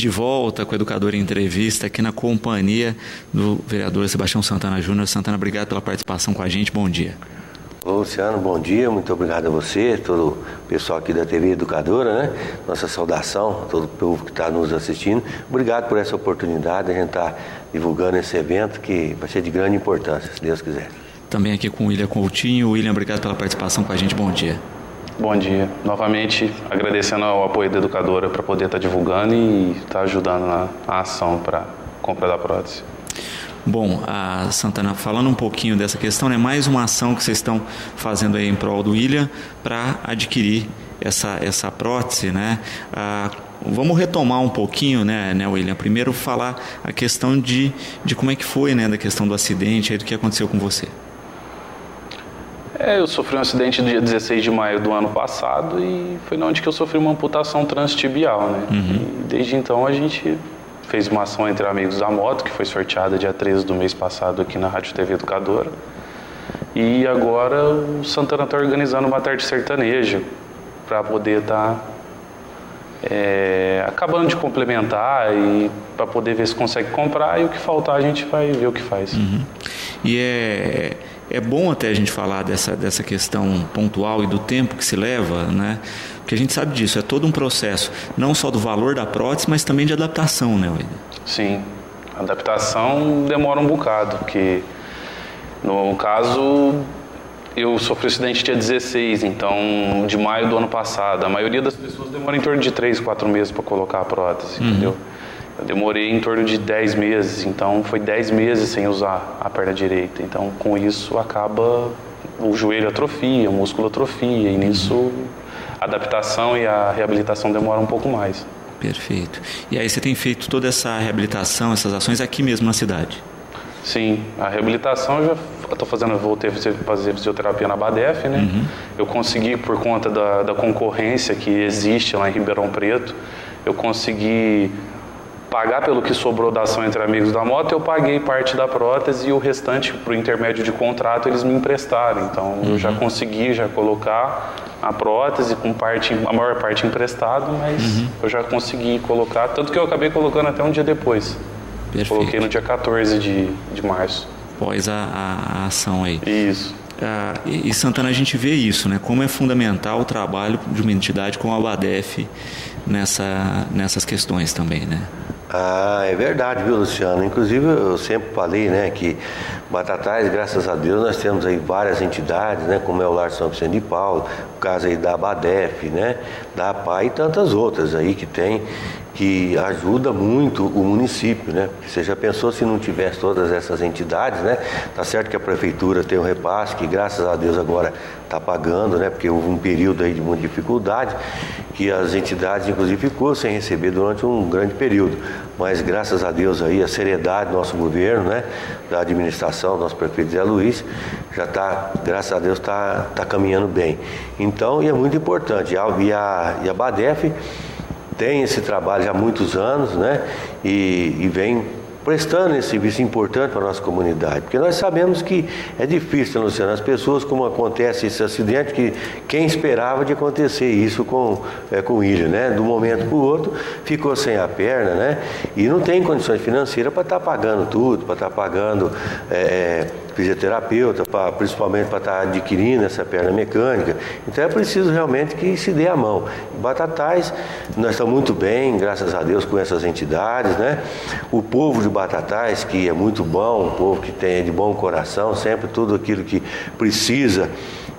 de volta com o Educador em Entrevista aqui na companhia do vereador Sebastião Santana Júnior. Santana, obrigado pela participação com a gente. Bom dia. Ô, Luciano, bom dia, muito obrigado a você, todo o pessoal aqui da TV Educadora, né? Nossa saudação a todo o povo que está nos assistindo. Obrigado por essa oportunidade, a gente está divulgando esse evento que vai ser de grande importância, se Deus quiser. Também aqui com o William Coutinho. William, obrigado pela participação com a gente. Bom dia. Bom dia. Novamente agradecendo ao apoio da educadora para poder estar tá divulgando e estar tá ajudando na ação para compra da prótese. Bom, a Santana, falando um pouquinho dessa questão, é né, mais uma ação que vocês estão fazendo aí em prol do William para adquirir essa, essa prótese, né? Ah, vamos retomar um pouquinho, né, né, William? Primeiro falar a questão de, de como é que foi, né, da questão do acidente, aí, do que aconteceu com você. É, eu sofri um acidente no dia 16 de maio do ano passado e foi onde que eu sofri uma amputação transtibial, né? Uhum. E desde então a gente fez uma ação entre amigos da moto, que foi sorteada dia 13 do mês passado aqui na Rádio TV Educadora. E agora o Santana está organizando uma tarde sertaneja para poder estar tá, é, acabando de complementar e para poder ver se consegue comprar e o que faltar a gente vai ver o que faz. Uhum. E é, é bom até a gente falar dessa, dessa questão pontual e do tempo que se leva, né? Porque a gente sabe disso, é todo um processo, não só do valor da prótese, mas também de adaptação, né, William? Sim, a adaptação demora um bocado, porque no caso eu sofri um acidente dia 16, então de maio do ano passado. A maioria das pessoas demora em torno de 3, 4 meses para colocar a prótese, uhum. entendeu? Eu demorei em torno de 10 meses, então foi 10 meses sem usar a perna direita. Então com isso acaba o joelho atrofia, o músculo atrofia, e nisso a adaptação e a reabilitação demoram um pouco mais. Perfeito. E aí você tem feito toda essa reabilitação, essas ações aqui mesmo na cidade? Sim, a reabilitação eu já estou fazendo, voltei a fazer fisioterapia na Badef, né? Uhum. Eu consegui, por conta da, da concorrência que existe lá em Ribeirão Preto, eu consegui pagar pelo que sobrou da ação entre amigos da moto, eu paguei parte da prótese e o restante, por intermédio de contrato, eles me emprestaram. Então, uhum. eu já uhum. consegui já colocar a prótese com parte, a maior parte emprestado, mas uhum. eu já consegui colocar, tanto que eu acabei colocando até um dia depois. Perfeito. Coloquei no dia 14 de, de março. Após a, a, a ação aí. Isso. Ah, e, e, Santana, a gente vê isso, né? Como é fundamental o trabalho de uma entidade como a Badef nessa, nessas questões também, né? Ah, é verdade, viu, Luciano? Inclusive, eu sempre falei, né, que Batatais, graças a Deus, nós temos aí várias entidades, né, como é o Lar São Vicente de Paulo, o caso aí da Abadef, né, da APA e tantas outras aí que tem que ajuda muito o município, né? Você já pensou se não tivesse todas essas entidades, né? Tá certo que a prefeitura tem um repasse que graças a Deus agora está pagando, né? Porque houve um período aí de muita dificuldade que as entidades inclusive ficou sem receber durante um grande período. Mas graças a Deus aí a seriedade do nosso governo, né? Da administração, do nosso prefeito Zé Luiz, já está, graças a Deus, está tá caminhando bem. Então, e é muito importante. E a, e a Badef tem esse trabalho há muitos anos, né? E, e vem prestando esse serviço importante para a nossa comunidade. Porque nós sabemos que é difícil, Luciano, as pessoas, como acontece esse acidente, que quem esperava de acontecer isso com, é, com o né? Do momento para o outro, ficou sem a perna, né? E não tem condições financeiras para estar tá pagando tudo, para estar tá pagando é, fisioterapeuta, pra, principalmente para estar tá adquirindo essa perna mecânica. Então é preciso realmente que se dê a mão. Batatais, nós estamos muito bem, graças a Deus, com essas entidades, né? O povo de Batatais, que é muito bom, um povo que tem de bom coração, sempre tudo aquilo que precisa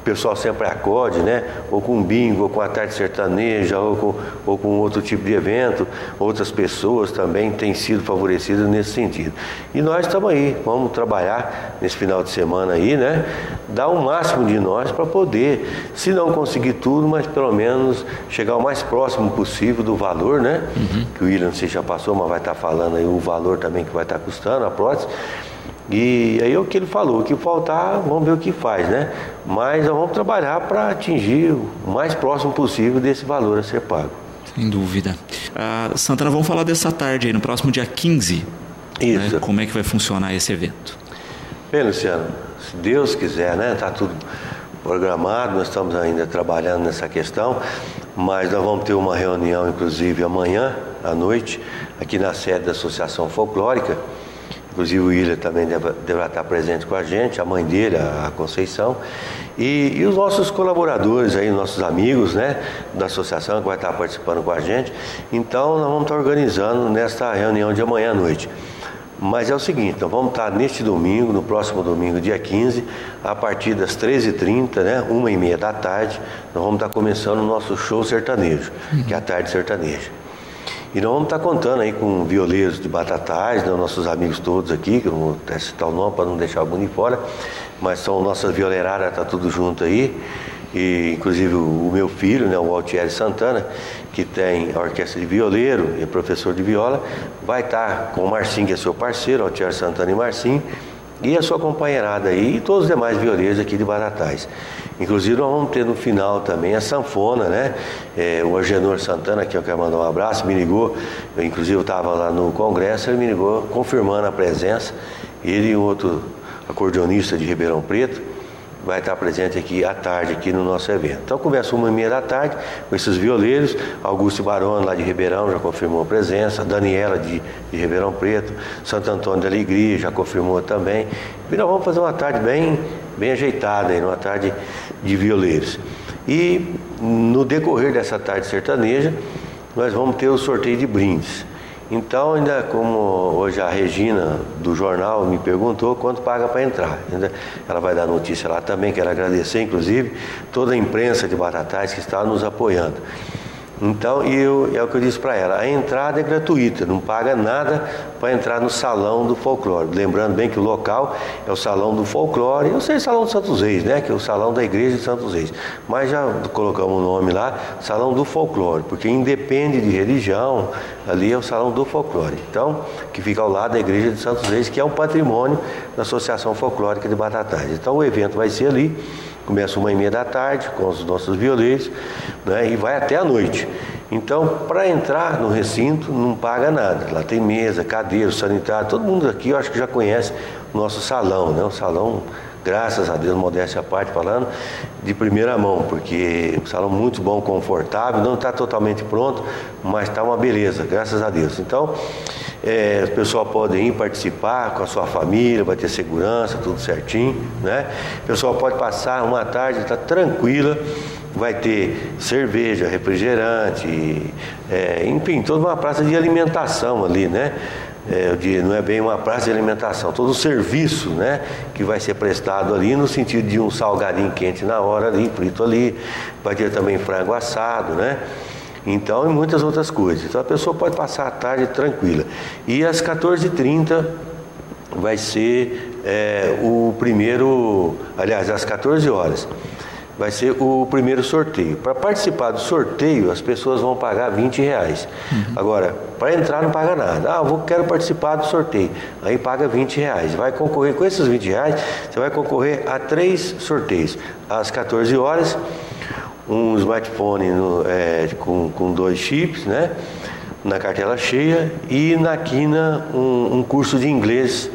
o pessoal sempre acode, né? Ou com bingo, ou com a tarde sertaneja, ou com, ou com outro tipo de evento. Outras pessoas também têm sido favorecidas nesse sentido. E nós estamos aí, vamos trabalhar nesse final de semana aí, né? Dar o máximo de nós para poder, se não conseguir tudo, mas pelo menos chegar o mais próximo possível do valor, né? Uhum. Que o William você já passou, mas vai estar falando aí o valor também que vai estar custando a prótese. E aí é o que ele falou, o que faltar, vamos ver o que faz, né? Mas nós vamos trabalhar para atingir o mais próximo possível desse valor a ser pago. Sem dúvida. Uh, Santana, vamos falar dessa tarde aí, no próximo dia 15. Né? Isso. Né? Como é que vai funcionar esse evento? Bem, Luciano, se Deus quiser, né? Está tudo programado, nós estamos ainda trabalhando nessa questão, mas nós vamos ter uma reunião, inclusive, amanhã, à noite, aqui na sede da Associação Folclórica. Inclusive o William também deve, deverá estar presente com a gente, a mãe dele, a Conceição. E, e, os nossos colaboradores aí, nossos amigos, né, da associação que vai estar participando com a gente. Então nós vamos estar organizando nesta reunião de amanhã à noite. Mas é o seguinte, nós vamos estar neste domingo, no próximo domingo, dia 15, a partir das 13h30, né, uma e meia da tarde, nós vamos estar começando o nosso show sertanejo, que é a tarde sertaneja. E nós vamos estar contando aí com violeiros de Batatais, né, nossos amigos todos aqui, que eu não vou citar o nome para não deixar algum de fora, mas são nossas violeiradas, está tudo junto aí. E, inclusive o, meu filho, né, o Altieri Santana, que tem a orquestra de violeiro e professor de viola, vai estar com o Marcinho, que é seu parceiro, Altieri Santana e Marcinho, e a sua companheirada aí, e todos os demais violeiros aqui de Baratais. Inclusive nós vamos ter no final também a sanfona, né? É, o Agenor Santana, que eu quero mandar um abraço, me ligou, eu, inclusive estava lá no congresso, ele me ligou confirmando a presença, ele e outro acordeonista de Ribeirão Preto, vai estar presente aqui à tarde, aqui no nosso evento. Então começa uma e meia da tarde com esses violeiros, Augusto Barone lá de Ribeirão já confirmou a presença, Daniela de, de Ribeirão Preto, Santo Antônio da Alegria já confirmou também. E nós vamos fazer uma tarde bem, bem ajeitada, aí, uma tarde de violeiros. E no decorrer dessa tarde sertaneja, nós vamos ter o sorteio de brindes. Então, ainda como hoje a Regina do jornal me perguntou quanto paga para entrar. Ela vai dar notícia lá também, quero agradecer, inclusive, toda a imprensa de Batatais que está nos apoiando. Então, eu, é o que eu disse para ela: a entrada é gratuita, não paga nada para entrar no salão do folclore. Lembrando bem que o local é o salão do folclore, eu sei salão de Santos Reis, né? Que é o salão da igreja de Santos Reis. Mas já colocamos o nome lá, salão do folclore, porque independe de religião, ali é o salão do folclore. Então, que fica ao lado da igreja de Santos Reis, que é um patrimônio da Associação Folclórica de Batatais. Então, o evento vai ser ali. Começa uma e meia da tarde com os nossos violeiros né, e vai até a noite. Então, para entrar no recinto, não paga nada. Lá tem mesa, cadeira, sanitário, todo mundo aqui eu acho que já conhece o nosso salão, né? Um salão, graças a Deus, modéstia à parte falando, de primeira mão, porque um salão muito bom, confortável, não está totalmente pronto, mas está uma beleza, graças a Deus. Então, é, o pessoal pode ir participar com a sua família, vai ter segurança, tudo certinho, né? O pessoal pode passar uma tarde, está tranquila, vai ter cerveja, refrigerante, é, enfim, toda uma praça de alimentação ali, né? É, não é bem uma praça de alimentação, todo o serviço né, que vai ser prestado ali, no sentido de um salgadinho quente na hora ali, frito ali, vai ter também frango assado, né? Então, e muitas outras coisas. Então, a pessoa pode passar a tarde tranquila. E às 14h30 vai ser é, o primeiro, aliás, às 14 horas, vai ser o primeiro sorteio. Para participar do sorteio, as pessoas vão pagar 20 reais. Uhum. Agora, para entrar não paga nada. Ah, eu quero participar do sorteio. Aí paga 20 reais. Vai concorrer com esses 20 reais, você vai concorrer a três sorteios. Às 14 horas um smartphone no, é, com, com dois chips, né? Na cartela cheia e na quina um, um curso de inglês,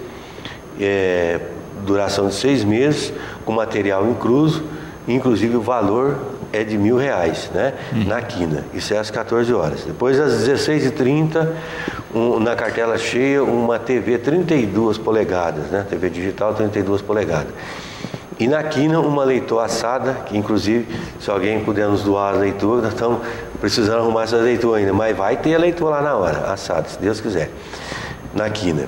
é, duração de seis meses, com material incluso, inclusive o valor é de mil reais, né? Hum. Na quina. Isso é às 14 horas. Depois às 16h30, um, na cartela cheia, uma TV 32 polegadas, né? TV digital 32 polegadas. E na quina, uma leitor assada, que inclusive, se alguém puder nos doar a leitura, nós estamos precisando arrumar essa leitura ainda, mas vai ter a leitura lá na hora, assada, se Deus quiser, na quina.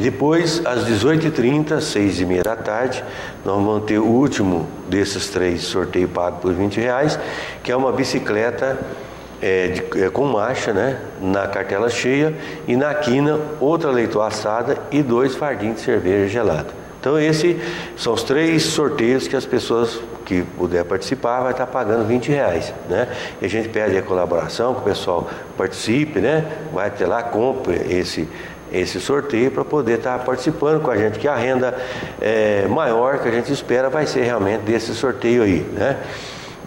Depois, às 18h30, 6h30 da tarde, nós vamos ter o último desses três sorteios pagos por 20 reais, que é uma bicicleta é, de, é, com marcha, né, na cartela cheia, e na quina, outra leitura assada e dois fardinhos de cerveja gelada. Então esses são os três sorteios que as pessoas que puder participar vai estar pagando 20 reais, né? E a gente pede a colaboração, que o pessoal participe, né? Vai ter lá, compre esse esse sorteio para poder estar participando com a gente, que a renda é, maior que a gente espera vai ser realmente desse sorteio aí, né?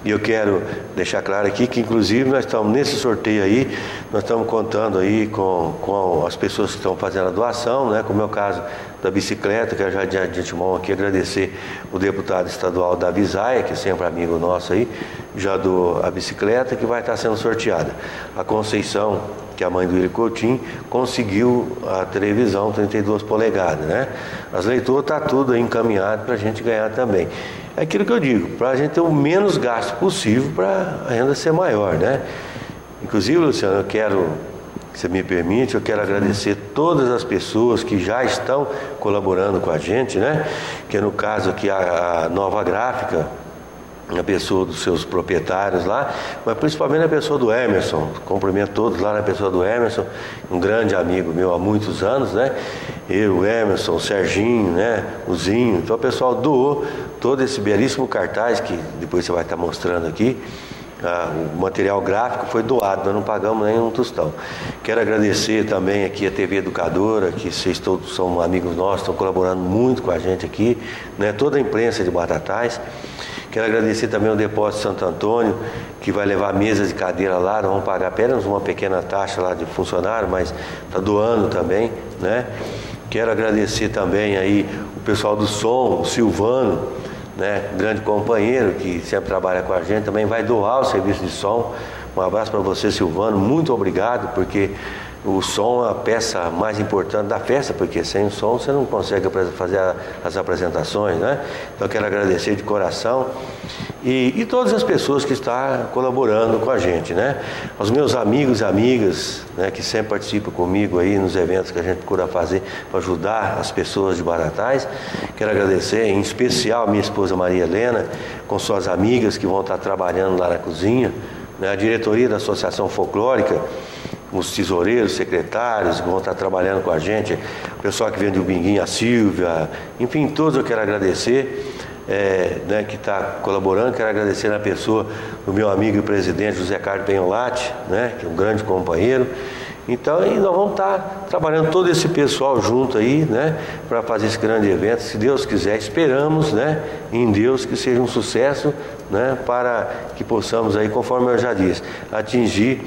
E eu quero deixar claro aqui que, inclusive, nós estamos nesse sorteio aí, nós estamos contando aí com, com as pessoas que estão fazendo a doação, né? Como é o caso da bicicleta, quero já de antemão aqui agradecer o deputado estadual da Visaia, que é sempre amigo nosso aí, já do a bicicleta que vai estar sendo sorteada. A Conceição, que é a mãe do Willi Coutinho, conseguiu a televisão 32 polegadas, né? As leituras tá tudo encaminhado para a gente ganhar também. É aquilo que eu digo, para a gente ter o menos gasto possível para a renda ser maior, né? Inclusive, Luciano, eu quero, se me permite, eu quero agradecer todas as pessoas que já estão colaborando com a gente, né? Que no caso aqui a Nova Gráfica, a pessoa dos seus proprietários lá, mas principalmente a pessoa do Emerson. Cumprimento todos lá na pessoa do Emerson, um grande amigo meu há muitos anos, né? Eu, o Emerson, o Serginho, né? O Zinho. Então o pessoal doou todo esse belíssimo cartaz que depois você vai estar mostrando aqui. Ah, o material gráfico foi doado, nós não pagamos nem um tostão. Quero agradecer também aqui a TV Educadora, que vocês todos são amigos nossos, estão colaborando muito com a gente aqui, né? toda a imprensa de Batatais. Quero agradecer também ao Depósito Santo Antônio, que vai levar mesas e cadeira lá, vamos pagar apenas uma pequena taxa lá de funcionário, mas está doando também, né? Quero agradecer também aí o pessoal do som, o Silvano, né? Grande companheiro que sempre trabalha com a gente, também vai doar o serviço de som. Um abraço para você, Silvano, muito obrigado, porque o som é a peça mais importante da festa, porque sem o som você não consegue fazer as apresentações, né? Então quero agradecer de coração e, e todas as pessoas que estão colaborando com a gente, né? Aos meus amigos e amigas, né, que sempre participam comigo aí nos eventos que a gente procura fazer para ajudar as pessoas de Baratais. Quero agradecer em especial a minha esposa Maria Helena, com suas amigas que vão estar trabalhando lá na cozinha, né? a diretoria da Associação Folclórica os tesoureiros, secretários que vão estar trabalhando com a gente, o pessoal que vem do Binguinho, a Silvia, enfim, todos eu quero agradecer, é, né, que está colaborando, quero agradecer na pessoa do meu amigo e presidente José Carlos Benholati, né, que é um grande companheiro. Então, e nós vamos estar trabalhando todo esse pessoal junto aí, né, para fazer esse grande evento. Se Deus quiser, esperamos, né, em Deus que seja um sucesso, né, para que possamos aí, conforme eu já disse, atingir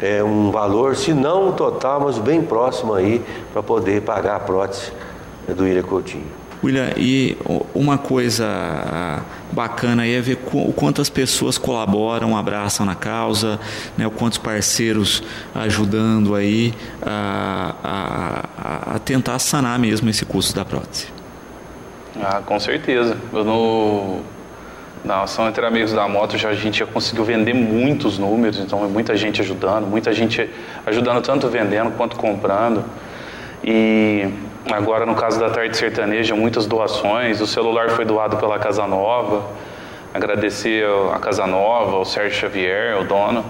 é, um valor, se não total, mas bem próximo aí, para poder pagar a prótese do William Coutinho. William, e uma coisa bacana aí é ver o quanto as pessoas colaboram, abraçam na causa, né, o quantos parceiros ajudando aí a, a, a tentar sanar mesmo esse custo da prótese. Ah, com certeza. Eu no na ação entre amigos da moto já a gente já conseguiu vender muitos números, então é muita gente ajudando, muita gente ajudando tanto vendendo quanto comprando. E agora no caso da tarde sertaneja, muitas doações. O celular foi doado pela Casa Nova. Agradecer a Casa Nova, ao Sérgio Xavier, o dono.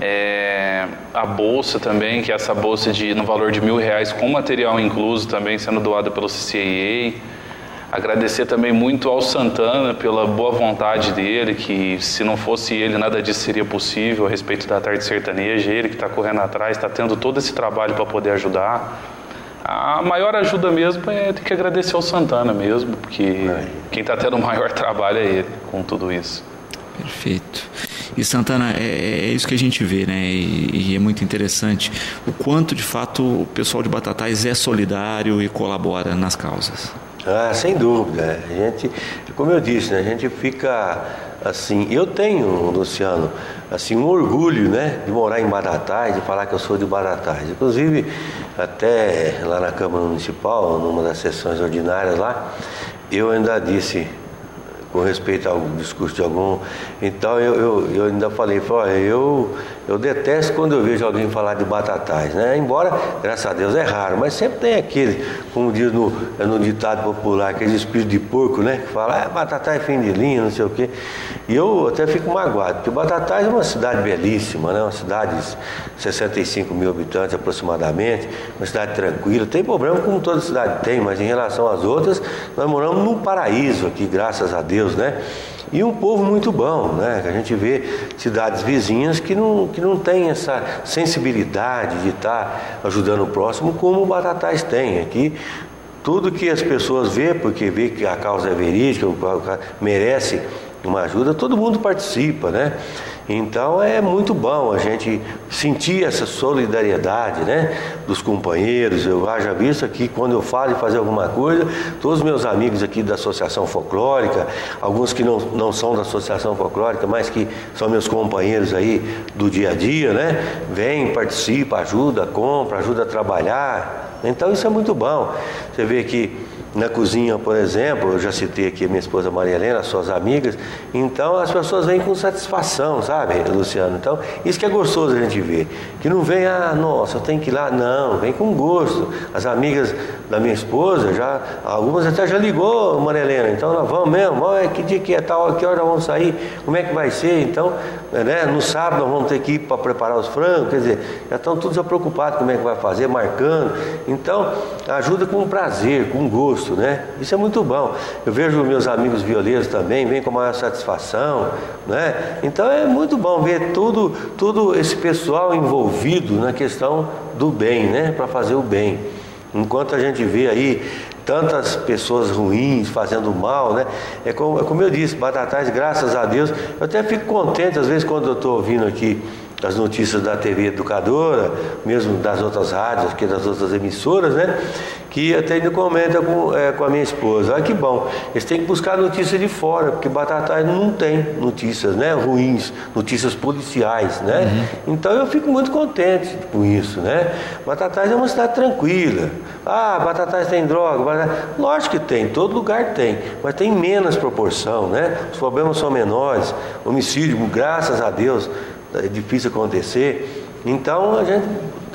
É, a bolsa também, que é essa bolsa de no valor de mil reais com material incluso também sendo doada pelo CCAA. Agradecer também muito ao Santana pela boa vontade dele, que se não fosse ele nada disso seria possível a respeito da tarde sertaneja. Ele que está correndo atrás, está tendo todo esse trabalho para poder ajudar. A maior ajuda mesmo é ter que agradecer ao Santana mesmo, porque é. quem está tendo o maior trabalho é ele com tudo isso. Perfeito. E Santana, é, é, isso que a gente vê, né? E, e, é muito interessante o quanto de fato o pessoal de Batatais é solidário e colabora nas causas. Ah, sem dúvida. A gente, como eu disse, né, a gente fica assim. Eu tenho, Luciano, assim um orgulho, né, de morar em Baratais, de falar que eu sou de Baratais. Inclusive, até lá na Câmara Municipal, numa das sessões ordinárias lá, eu ainda disse com respeito ao discurso de algum. Então eu, eu, eu ainda falei, falei eu eu detesto quando eu vejo alguém falar de batatais, né? Embora, graças a Deus, é raro, mas sempre tem aquele, como diz no, no ditado popular, aquele espírito de porco, né? Que fala, ah, batatais é fim de linha, não sei o quê. E eu até fico magoado, porque Batatais é uma cidade belíssima, né? Uma cidade de 65 mil habitantes aproximadamente, uma cidade tranquila. Tem problema como toda cidade tem, mas em relação às outras, nós moramos num paraíso aqui, graças a Deus, né? E um povo muito bom, né? A gente vê cidades vizinhas que não, que não tem essa sensibilidade de estar ajudando o próximo como o Batatais tem. Aqui tudo que as pessoas vê, porque vê que a causa é verídica, merece uma ajuda, todo mundo participa, né? Então é muito bom a gente sentir essa solidariedade né, dos companheiros. Eu já visto aqui, quando eu falo em fazer alguma coisa, todos os meus amigos aqui da Associação Folclórica, alguns que não, não são da Associação Folclórica, mas que são meus companheiros aí do dia a dia, né? Vem, participa, ajuda, compra, ajuda a trabalhar. Então isso é muito bom. Você vê que na cozinha, por exemplo, eu já citei aqui a minha esposa Maria Helena, suas amigas, então as pessoas vêm com satisfação, sabe, Luciano? Então, isso que é gostoso a gente ver. Que não vem, ah, nossa, eu tenho que ir lá, não, vem com gosto. As amigas da minha esposa, já, algumas até já ligou, Maria Helena, então nós vamos mesmo, olha que dia que é tal, que hora vamos sair, como é que vai ser? Então, né, no sábado nós vamos ter que ir para preparar os frangos, quer dizer, já estão todos preocupados como é que vai fazer, marcando. Então, ajuda com prazer, com gosto gosto, né? Isso é muito bom. Eu vejo meus amigos violeiros também, vêm com maior satisfação, né? Então é muito bom ver tudo, tudo esse pessoal envolvido na questão do bem, né? Para fazer o bem. Enquanto a gente vê aí tantas pessoas ruins fazendo mal, né? É como, é como eu disse, Batatais, graças a Deus, eu até fico contente às vezes quando eu estou ouvindo aqui as notícias da TV Educadora, mesmo das outras rádios, aqui das outras emissoras, né? Que até ainda comenta com, é, com a minha esposa. Ah, que bom, eles têm que buscar notícias de fora, porque Batatais não tem notícias né, ruins, notícias policiais, né? Uhum. Então eu fico muito contente com isso, né? Batatais é uma cidade tranquila. Ah, Batatais tem droga. Batatais... Lógico que tem, todo lugar tem, mas tem menos proporção, né? Os problemas são menores, homicídio, graças a Deus, é difícil acontecer. Então a gente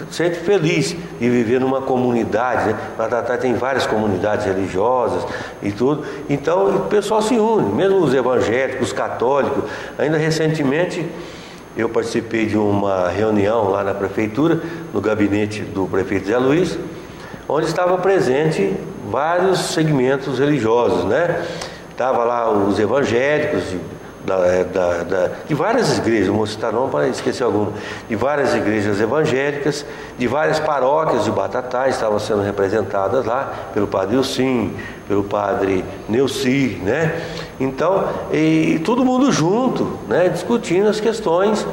sente feliz de viver numa comunidade, né? Tem várias comunidades religiosas e tudo. Então o pessoal se une, mesmo os evangélicos, os católicos. Ainda recentemente eu participei de uma reunião lá na prefeitura, no gabinete do prefeito Zé Luiz, onde estava presente vários segmentos religiosos, né? Tava lá os evangélicos, da, é, da, da, de várias igrejas, não vou citar não para esquecer alguma, de várias igrejas evangélicas, de várias paróquias de Batatais estavam sendo representadas lá pelo padre Ilcim, pelo padre Neuci, né? Então, e, todo mundo junto, né? Discutindo as questões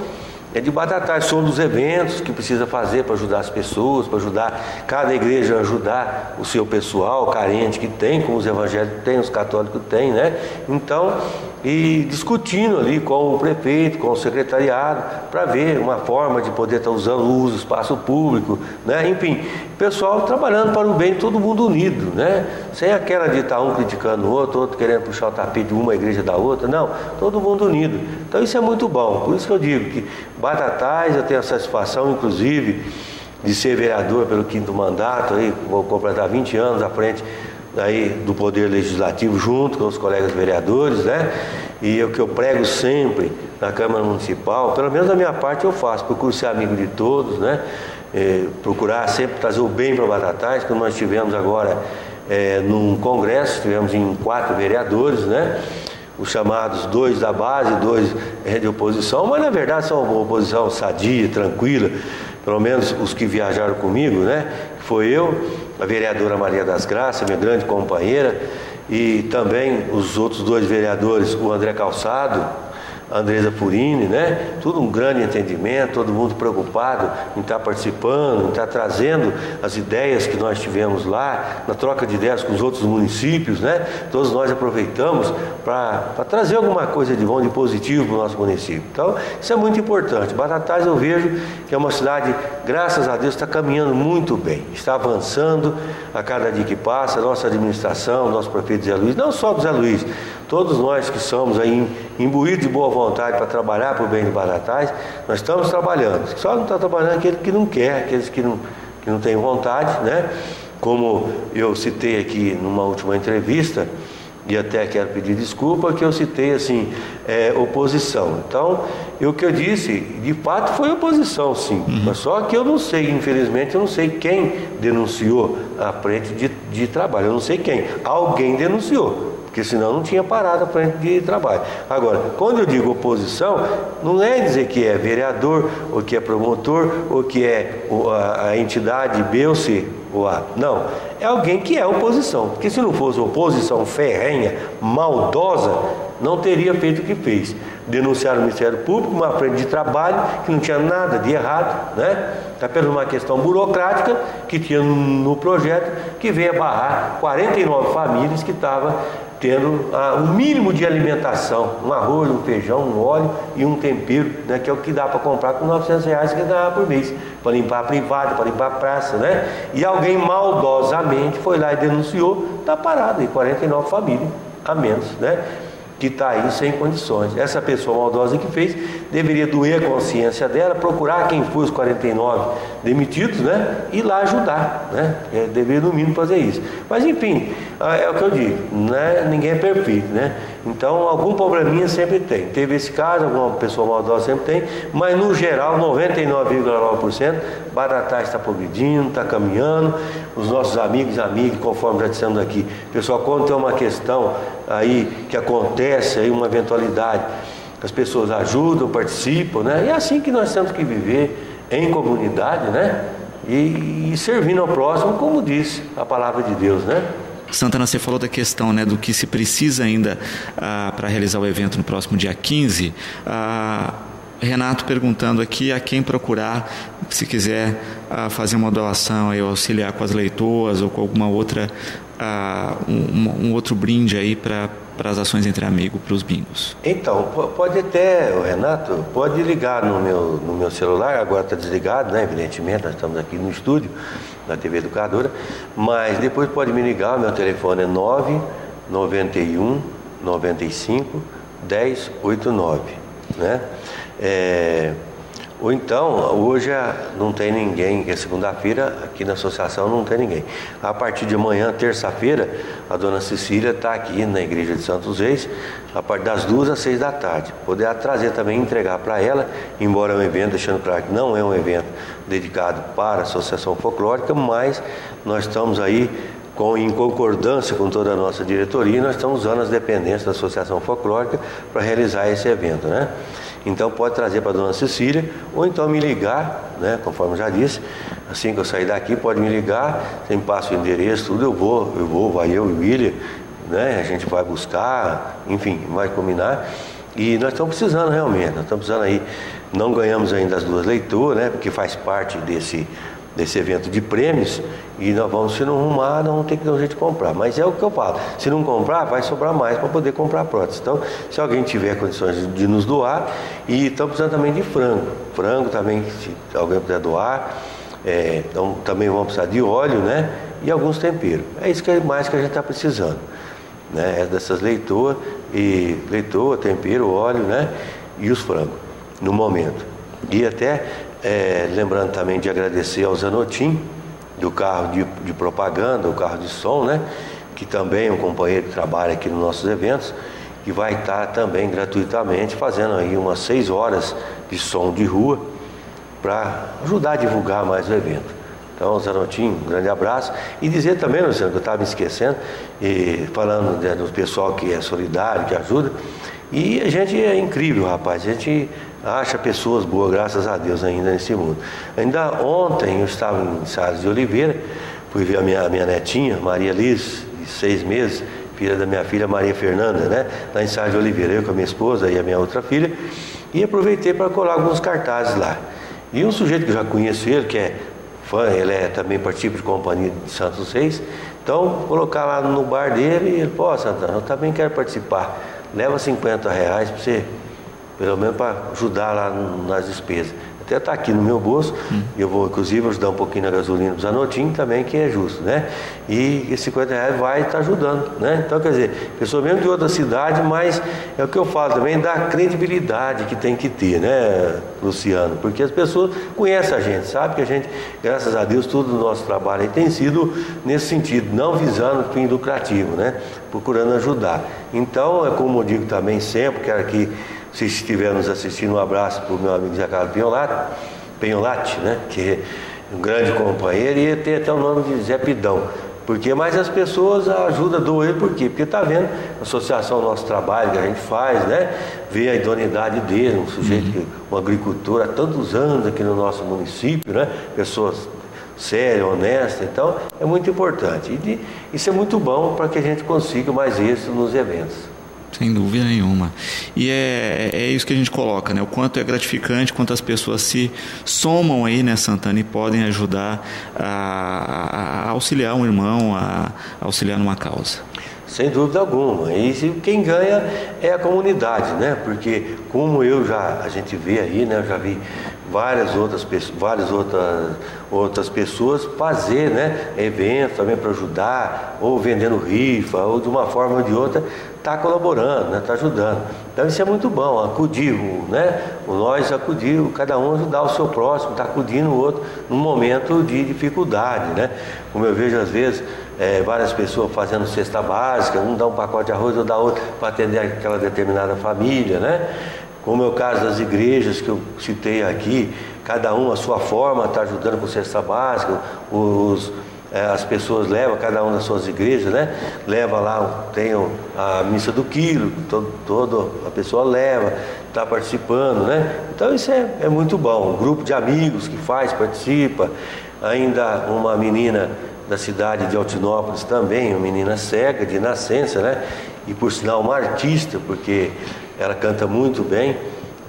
é de Batatais, são dos eventos que precisa fazer para ajudar as pessoas, para ajudar cada igreja a ajudar o seu pessoal carente que tem, como os evangélicos têm, os católicos têm, né? Então, e discutindo ali com o prefeito, com o secretariado, para ver uma forma de poder estar usando o uso, espaço público, né? enfim, pessoal trabalhando para o bem, todo mundo unido, né? sem aquela de estar um criticando o outro, outro querendo puxar o tapete de uma igreja da outra, não, todo mundo unido. Então isso é muito bom, por isso que eu digo que Batatais eu tenho a satisfação, inclusive, de ser vereador pelo quinto mandato, aí, vou completar 20 anos à frente aí do Poder Legislativo junto com os colegas vereadores, né? E é o que eu prego sempre na Câmara Municipal, pelo menos da minha parte eu faço, procuro ser amigo de todos, né? É, procurar sempre trazer o bem para Batatais, como nós tivemos agora é, num congresso, tivemos em quatro vereadores, né? Os chamados dois da base, dois é, de oposição, mas na verdade são uma oposição sadia, tranquila, pelo menos os que viajaram comigo, né? Foi eu, a vereadora Maria das Graças, minha grande companheira, e também os outros dois vereadores, o André Calçado, Andresa Purini, né? Tudo um grande entendimento, todo mundo preocupado em estar participando, em estar trazendo as ideias que nós tivemos lá, na troca de ideias com os outros municípios, né? Todos nós aproveitamos para trazer alguma coisa de bom, de positivo para o nosso município. Então, isso é muito importante. Batatais eu vejo que é uma cidade, graças a Deus, está caminhando muito bem, está avançando a cada dia que passa, a nossa administração, nosso prefeito Zé Luiz, não só o Zé Luiz, todos nós que somos aí imbuídos de boa vontade para trabalhar para o bem de Batatais, nós estamos trabalhando. Só não está trabalhando aquele que não quer, aqueles que não, que não têm vontade, né? Como eu citei aqui numa última entrevista, e até quero pedir desculpa que eu citei assim, é, oposição. Então, o que eu disse, de fato foi oposição, sim. Uhum. Mas só que eu não sei, infelizmente, eu não sei quem denunciou a frente de, de trabalho. Eu não sei quem. Alguém denunciou porque senão não tinha parado a frente de trabalho. Agora, quando eu digo oposição, não é dizer que é vereador, ou que é promotor, ou que é a, entidade B ou C ou A. Não, é alguém que é oposição. Porque se não fosse oposição ferrenha, maldosa, não teria feito o que fez. Denunciaram o Ministério Público, uma frente de trabalho que não tinha nada de errado, né? Apenas uma questão burocrática que tinha no projeto que veio a barrar 49 famílias que estavam tendo ah, o mínimo de alimentação, um arroz, um feijão, um óleo e um tempero, né, que é o que dá para comprar com 900 reais que dá por mês, para limpar a privada, para limpar a praça, né? E alguém maldosamente foi lá e denunciou, está parado aí, 49 famílias a menos, né? Que está aí sem condições. Essa pessoa maldosa que fez deveria doer a consciência dela, procurar quem foi os 49 demitidos, né? E lá ajudar, né? É, deveria no mínimo fazer isso. Mas enfim, ah, é o que eu digo, né? Ninguém é perfeito, né? Então algum probleminha sempre tem. Teve esse caso, alguma pessoa maldosa sempre tem, mas no geral 99,9% Baratá está progredindo, está caminhando. Os nossos amigos amigas, conforme já dissemos aqui, pessoal, quando tem uma questão aí que acontece, aí uma eventualidade, as pessoas ajudam, participam, né? E é assim que nós temos que viver em comunidade, né? E, e servindo ao próximo, como disse a palavra de Deus, né? Santana, você falou da questão né, do que se precisa ainda ah, para realizar o evento no próximo dia 15. Ah, Renato perguntando aqui a quem procurar se quiser ah, fazer uma doação aí, auxiliar com as leitoas ou com alguma outra ah, um, um, outro brinde aí para para as ações entre amigos, para os bingos. Então, pode até, Renato, pode ligar no meu, no meu celular, agora está desligado, né? Evidentemente, nós estamos aqui no estúdio, na TV Educadora, mas depois pode me ligar, meu telefone é 991 95 1089, né? É, ou então, hoje não tem ninguém, que é segunda-feira, aqui na associação não tem ninguém. A partir de amanhã, terça-feira, a dona Cecília está aqui na igreja de Santos Reis, a partir das duas às seis da tarde. Poder trazer também entregar para ela, embora é um evento, deixando claro que não é um evento dedicado para a associação folclórica, mas nós estamos aí com, em concordância com toda a nossa diretoria, nós estamos usando as dependências da Associação Folclórica para realizar esse evento, né? Então pode trazer para a dona Cecília, ou então me ligar, né, conforme já disse, assim que eu sair daqui, pode me ligar, você me passa o endereço, tudo, eu vou, eu vou, vai eu e o William, né, a gente vai buscar, enfim, vai combinar. E nós estamos precisando realmente, nós estamos precisando aí, não ganhamos ainda as duas leituras, né, porque faz parte desse desse evento de prêmios e nós vamos, se não arrumar, vamos ter que dar um jeito de comprar. Mas é o que eu falo, se não comprar, vai sobrar mais para poder comprar prótese. Então, se alguém tiver condições de, de nos doar, e estamos precisando também de frango. Frango também, se alguém puder doar. É, então, também vamos precisar de óleo, né? E alguns temperos. É isso que é mais que a gente está precisando. Né? É dessas leitoas, e leitoa, tempero, óleo, né? E os frangos, no momento. E até é, lembrando também de agradecer ao Zanotim, do carro de, de, propaganda, o carro de som, né? Que também é um companheiro que trabalha aqui nos nossos eventos, que vai estar também gratuitamente fazendo aí umas seis horas de som de rua para ajudar a divulgar mais o evento. Então, Zanotim, um grande abraço. E dizer também, Luciano, que eu estava me esquecendo, e falando né, do pessoal que é solidário, que ajuda. E a gente é incrível, rapaz. A gente acha pessoas boas, graças a Deus, ainda nesse mundo. Ainda ontem eu estava em Salles de Oliveira, fui ver a minha, a minha netinha, Maria Liz, de seis meses, filha da minha filha Maria Fernanda, né? Lá em Salles de Oliveira, eu com a minha esposa e a minha outra filha, e aproveitei para colar alguns cartazes lá. E um sujeito que eu já conheço ele, que é fã, ele é também participa de companhia de Santos Reis, então colocar lá no bar dele e ele, pô, Santana, eu também quero participar. Leva 50 reais para você pelo menos para ajudar lá nas despesas. Até está aqui no meu bolso, hum. eu vou inclusive ajudar um pouquinho na gasolina do Zanotinho também, que é justo, né? E esses 50 reais vai estar tá ajudando, né? Então, quer dizer, pessoa mesmo de outra cidade, mas é o que eu falo também da credibilidade que tem que ter, né, Luciano? Porque as pessoas conhecem a gente, sabe que a gente, graças a Deus, todo o nosso trabalho tem sido nesse sentido, não visando fim lucrativo, né? Procurando ajudar. Então, é como eu digo também sempre, quero que se estiver nos assistindo, um abraço para o meu amigo Zé Carlos Penholati, Penholati, né? que é um grande companheiro, e tem até o nome de Zé Pidão. Porque, mas as pessoas ajudam do ele, por quê? Porque está vendo a associação do nosso trabalho que a gente faz, né? Vê a idoneidade dele, um sujeito, uhum. que, um agricultor há tantos anos aqui no nosso município, né? Pessoas sérias, honestas, então é muito importante. E de, isso é muito bom para que a gente consiga mais êxito nos eventos. Sem dúvida nenhuma. E é, é isso que a gente coloca, né? O quanto é gratificante, quanto as pessoas se somam aí, né, Santana, e podem ajudar a, a auxiliar um irmão, a, a auxiliar numa causa. Sem dúvida alguma. E quem ganha é a comunidade, né? Porque como eu já a gente vê aí, né? Eu já vi várias outras várias outras, outras pessoas fazer né, eventos também para ajudar, ou vendendo rifa, ou de uma forma ou de outra, está colaborando, está né, tá ajudando. Então isso é muito bom, acudir, né? Nós acudir, cada um ajudar o seu próximo, está acudindo o outro num momento de dificuldade, né? Como eu vejo às vezes é, várias pessoas fazendo cesta básica, um dá um pacote de arroz, outro dá outro para atender aquela determinada família, né? Como é o caso das igrejas que eu citei aqui, cada um a sua forma está ajudando com cesta básica, os, é, as pessoas levam, cada uma das suas igrejas, né? Leva lá, tem a missa do quilo, todo, todo a pessoa leva, está participando, né? Então isso é, é muito bom. Um grupo de amigos que faz, participa. Ainda uma menina da cidade de Altinópolis também, uma menina cega de nascença, né? E por sinal uma artista, porque ela canta muito bem.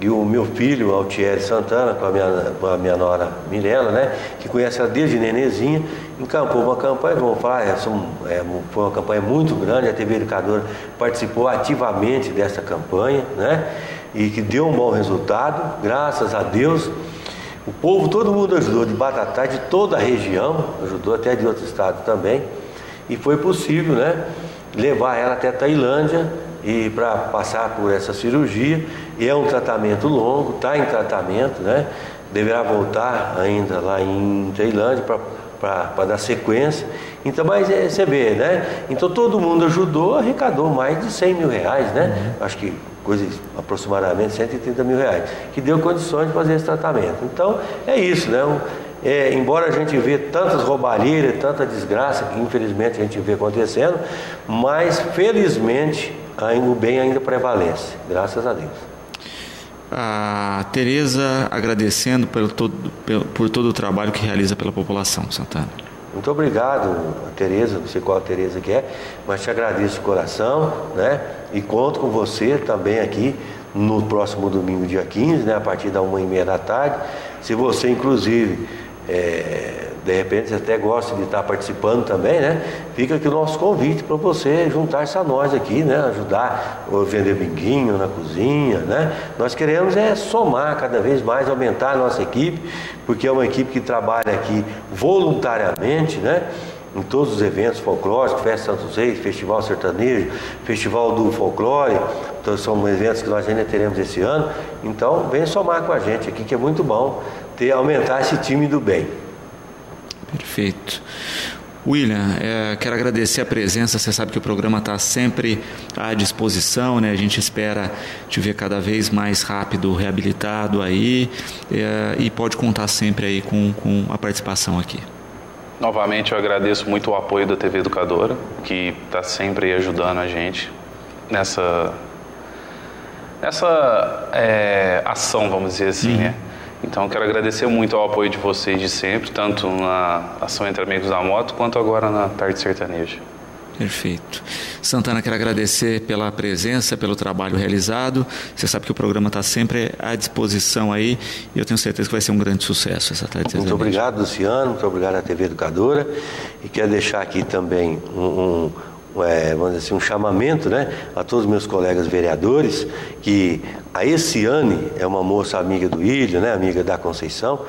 E o meu filho, Altieri Santana, com a minha, com a minha nora Mirella, né, que conhece ela desde nenezinha, encampou uma campanha, vamos falar, essa, é, foi uma campanha muito grande, a TV Educadora participou ativamente dessa campanha, né, e que deu um bom resultado, graças a Deus. O povo, todo mundo ajudou, de Batatá, de toda a região, ajudou até de outros estados também, e foi possível, né, levar ela até Tailândia, e para passar por essa cirurgia. E é um tratamento longo, está em tratamento, né? Deverá voltar ainda lá em Tailândia para dar sequência. Então, mas é, você vê, né? Então todo mundo ajudou, arrecadou mais de 100 mil reais, né? Uhum. Acho que coisa aproximadamente 130 mil reais, que deu condições de fazer esse tratamento. Então é isso, né? É, embora a gente vê tantas roubalheiras, tanta desgraça que infelizmente a gente vê acontecendo, mas felizmente o bem ainda prevalece, graças a Deus. A Tereza agradecendo pelo todo, pelo, por todo o trabalho que realiza pela população, Santana. Muito obrigado, Tereza, não sei qual a Tereza que é, mas te agradeço de coração, né? E conto com você também aqui no próximo domingo, dia 15, né? A partir da uma e meia da tarde. Se você, inclusive, é, de repente você até gosta de estar participando também, né? Fica aqui o nosso convite para você juntar-se a nós aqui, né? Ajudar a vender binguinho na cozinha, né? Nós queremos é somar cada vez mais, aumentar a nossa equipe, porque é uma equipe que trabalha aqui voluntariamente, né? Em todos os eventos folclóricos, Festa Santos Reis, Festival Sertanejo, Festival do Folclore, então são eventos que nós ainda teremos esse ano. Então, vem somar com a gente aqui, que é muito bom ter aumentar esse time do bem. Perfeito. William, é, quero agradecer a presença. Você sabe que o programa está sempre à disposição, né? A gente espera te ver cada vez mais rápido, reabilitado aí, é, e pode contar sempre aí com, com a participação aqui. Novamente, eu agradeço muito o apoio da TV Educadora, que está sempre ajudando a gente nessa nessa é, ação, vamos dizer assim, uhum. né? Então, quero agradecer muito ao apoio de vocês de sempre, tanto na ação Entre Amigos da Moto, quanto agora na Tarde Sertaneja. Perfeito. Santana, quero agradecer pela presença, pelo trabalho realizado. Você sabe que o programa está sempre à disposição aí e eu tenho certeza que vai ser um grande sucesso essa tarde. Muito obrigado, Luciano. Muito obrigado à TV Educadora. E quero deixar aqui também um, um é, vamos dizer assim, um chamamento né, a todos os meus colegas vereadores, que a Essiane é uma moça amiga do Ilho, né, amiga da Conceição,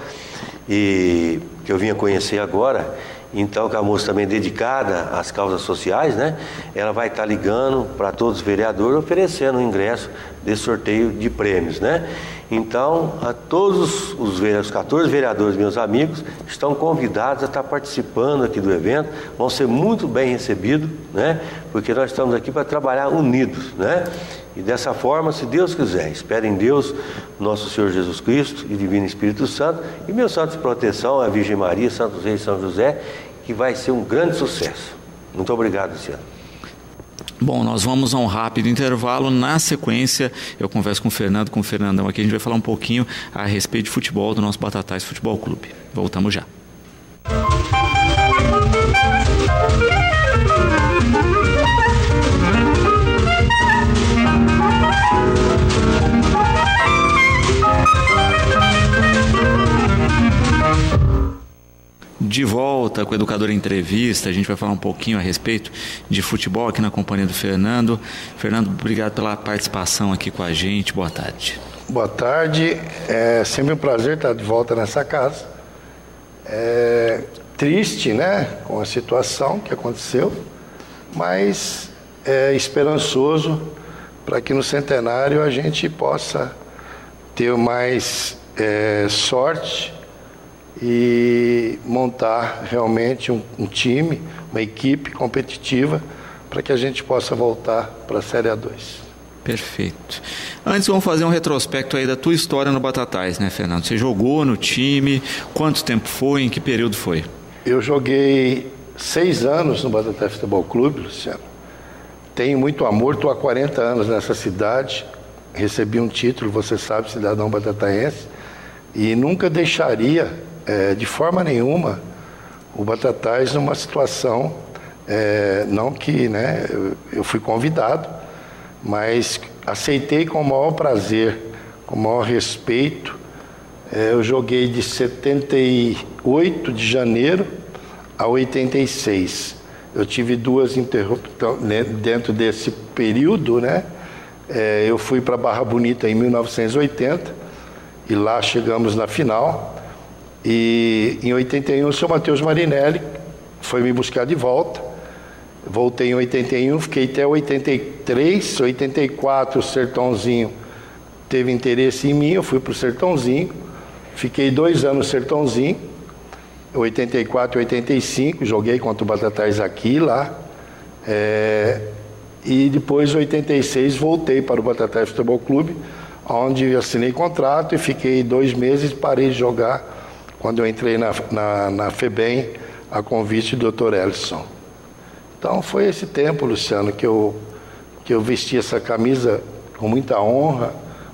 e que eu vinha conhecer agora, então que a moça também é dedicada às causas sociais, né? Ela vai estar ligando para todos os vereadores oferecendo o ingresso desse sorteio de prêmios, né? Então, a todos os, os 14 vereadores, meus amigos, estão convidados a estar participando aqui do evento, vão ser muito bem recebidos, né? Porque nós estamos aqui para trabalhar unidos, né? E dessa forma, se Deus quiser, espere em Deus, nosso Senhor Jesus Cristo e Divino Espírito Santo, e meu santo de proteção, a Virgem Maria, Santos Reis São José, que vai ser um grande sucesso. Muito obrigado, Luciano. Bom, nós vamos a um rápido intervalo. Na sequência, eu converso com o Fernando, com o Fernandão aqui. A gente vai falar um pouquinho a respeito de futebol do nosso Batatais Futebol Clube. Voltamos já. De volta com o Educador Entrevista. A gente vai falar um pouquinho a respeito de futebol aqui na companhia do Fernando. Fernando, obrigado pela participação aqui com a gente. Boa tarde. Boa tarde. É sempre um prazer estar de volta nessa casa. É triste, né, com a situação que aconteceu, mas é esperançoso para que no centenário a gente possa ter mais é, sorte e montar realmente um, um, time, uma equipe competitiva para que a gente possa voltar para a Série A2. Perfeito. Antes vamos fazer um retrospecto aí da tua história no Batatais, né, Fernando? Você jogou no time, quanto tempo foi, em que período foi? Eu joguei seis anos no Batatais Futebol Clube, Luciano. Tenho muito amor, estou há 40 anos nessa cidade, recebi um título, você sabe, cidadão batataense, e nunca deixaria, é, de forma nenhuma, o Batatais numa situação, é, não que né, eu fui convidado, mas aceitei com o maior prazer, com o maior respeito. É, eu joguei de 78 de janeiro a 86. Eu tive duas interrupções né, dentro desse período, né? É, eu fui para Barra Bonita em 1980 e lá chegamos na final. E em 81 o senhor Matheus Marinelli foi me buscar de volta. Voltei em 81, fiquei até 83, 84 o Sertãozinho teve interesse em mim, eu fui para o Sertãozinho, fiquei dois anos no Sertãozinho, 84 e 85, joguei contra o Batatais aqui lá. É, e depois, em 86, voltei para o Batatais Futebol Clube, onde assinei contrato e fiquei dois meses parei de jogar quando eu entrei na, na, na FEBEM a convite do Dr. Ellison. Então foi esse tempo, Luciano, que eu, que eu vesti essa camisa com muita honra,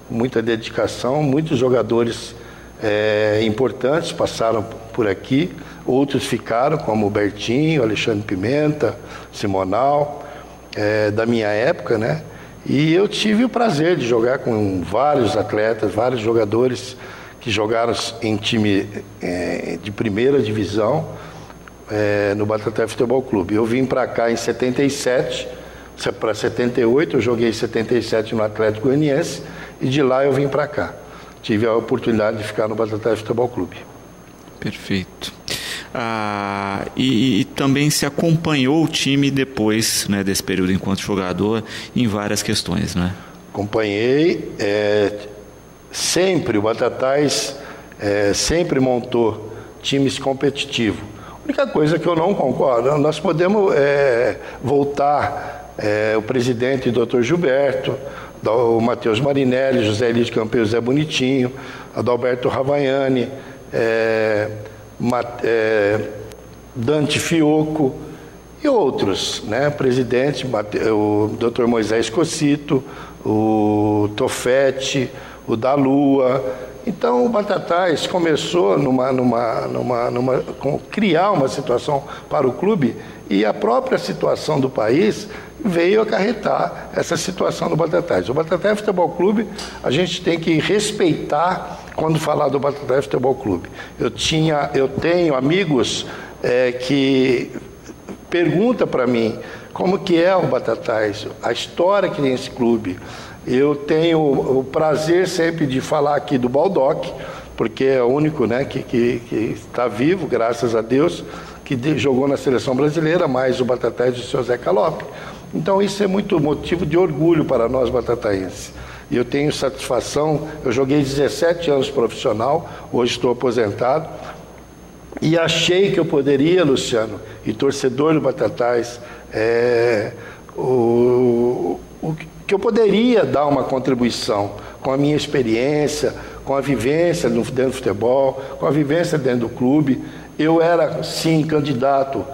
muita dedicação. Muitos jogadores é, importantes passaram por aqui, outros ficaram, como o Bertinho, Alexandre Pimenta, Simonal é, da minha época, né? E eu tive o prazer de jogar com vários atletas, vários jogadores que jogaram em time é, de primeira divisão é, no Bataté Futebol Clube. Eu vim para cá em 77, para 78, eu joguei em 77 no Atlético Goianiense e de lá eu vim para cá. Tive a oportunidade de ficar no Bataté Futebol Clube. Perfeito. Ah, e, e, também se acompanhou o time depois né, desse período enquanto jogador em várias questões, né? Acompanhei. É, sempre o Batatais é, sempre montou times competitivos. A única coisa que eu não concordo, nós podemos é, voltar é, o presidente o Dr. Gilberto, o Matheus Marinelli, José Elide Campeiro, Zé Bonitinho, Adalberto Ravaiani, é, é, Dante Fioco e outros, né? Presidente, o Dr. Moisés Cocito, o Tofete, o da Lua. Então o Batatais começou numa, numa, numa, numa, com, criar uma situação para o clube e a própria situação do país veio acarretar essa situação do Batatais. O Batatais Futebol Clube, a gente tem que respeitar quando falar do Batatais Futebol Clube. Eu, tinha, eu tenho amigos é, que perguntam para mim como que é o Batatais, a história que tem esse clube. Eu tenho o prazer sempre de falar aqui do Baldock, porque é o único né, que, que, que está vivo, graças a Deus, que jogou na seleção brasileira, mais o Batatais do seu Zé Calope. Então isso é muito motivo de orgulho para nós batataenses. E eu tenho satisfação, eu joguei 17 anos profissional, hoje estou aposentado, e achei que eu poderia, Luciano, e torcedor do Batatais, é, o, o, que eu poderia dar uma contribuição com a minha experiência, com a vivência dentro do futebol, com a vivência dentro do clube. Eu era, sim, candidato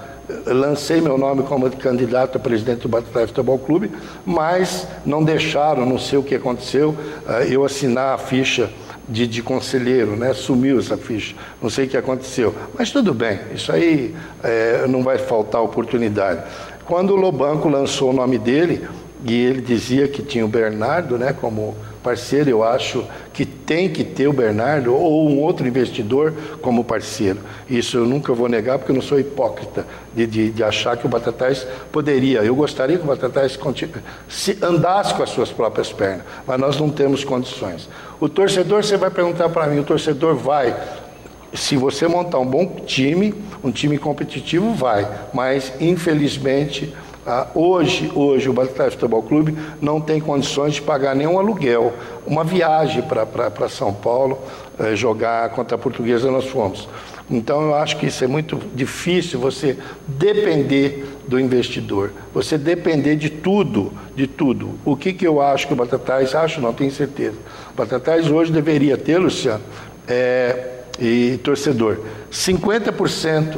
lancei meu nome como candidato a presidente do Batatai Futebol Clube, mas não deixaram, não sei o que aconteceu, eh, eu assinar a ficha de, de conselheiro, né? Sumiu essa ficha, não sei o que aconteceu. Mas tudo bem, isso aí é, não vai faltar oportunidade. Quando o Lobanco lançou o nome dele, e ele dizia que tinha o Bernardo né, como parceiro. Eu acho que tem que ter o Bernardo ou um outro investidor como parceiro. Isso eu nunca vou negar, porque eu não sou hipócrita de, de, de achar que o Batatais poderia. Eu gostaria que o Batatais se andasse com as suas próprias pernas, mas nós não temos condições. O torcedor, você vai perguntar para mim, o torcedor vai se você montar um bom time, um time competitivo, vai. Mas, infelizmente, ah, hoje, hoje o Batatais Futebol Clube não tem condições de pagar nenhum aluguel. Uma viagem para São Paulo eh, jogar contra a portuguesa nós fomos. Então eu acho que isso é muito difícil você depender do investidor, você depender de tudo, de tudo. O que, que eu acho que o Batatais, acho, não tenho certeza. O Batatais hoje deveria ter, Luciano, é, e torcedor, 50%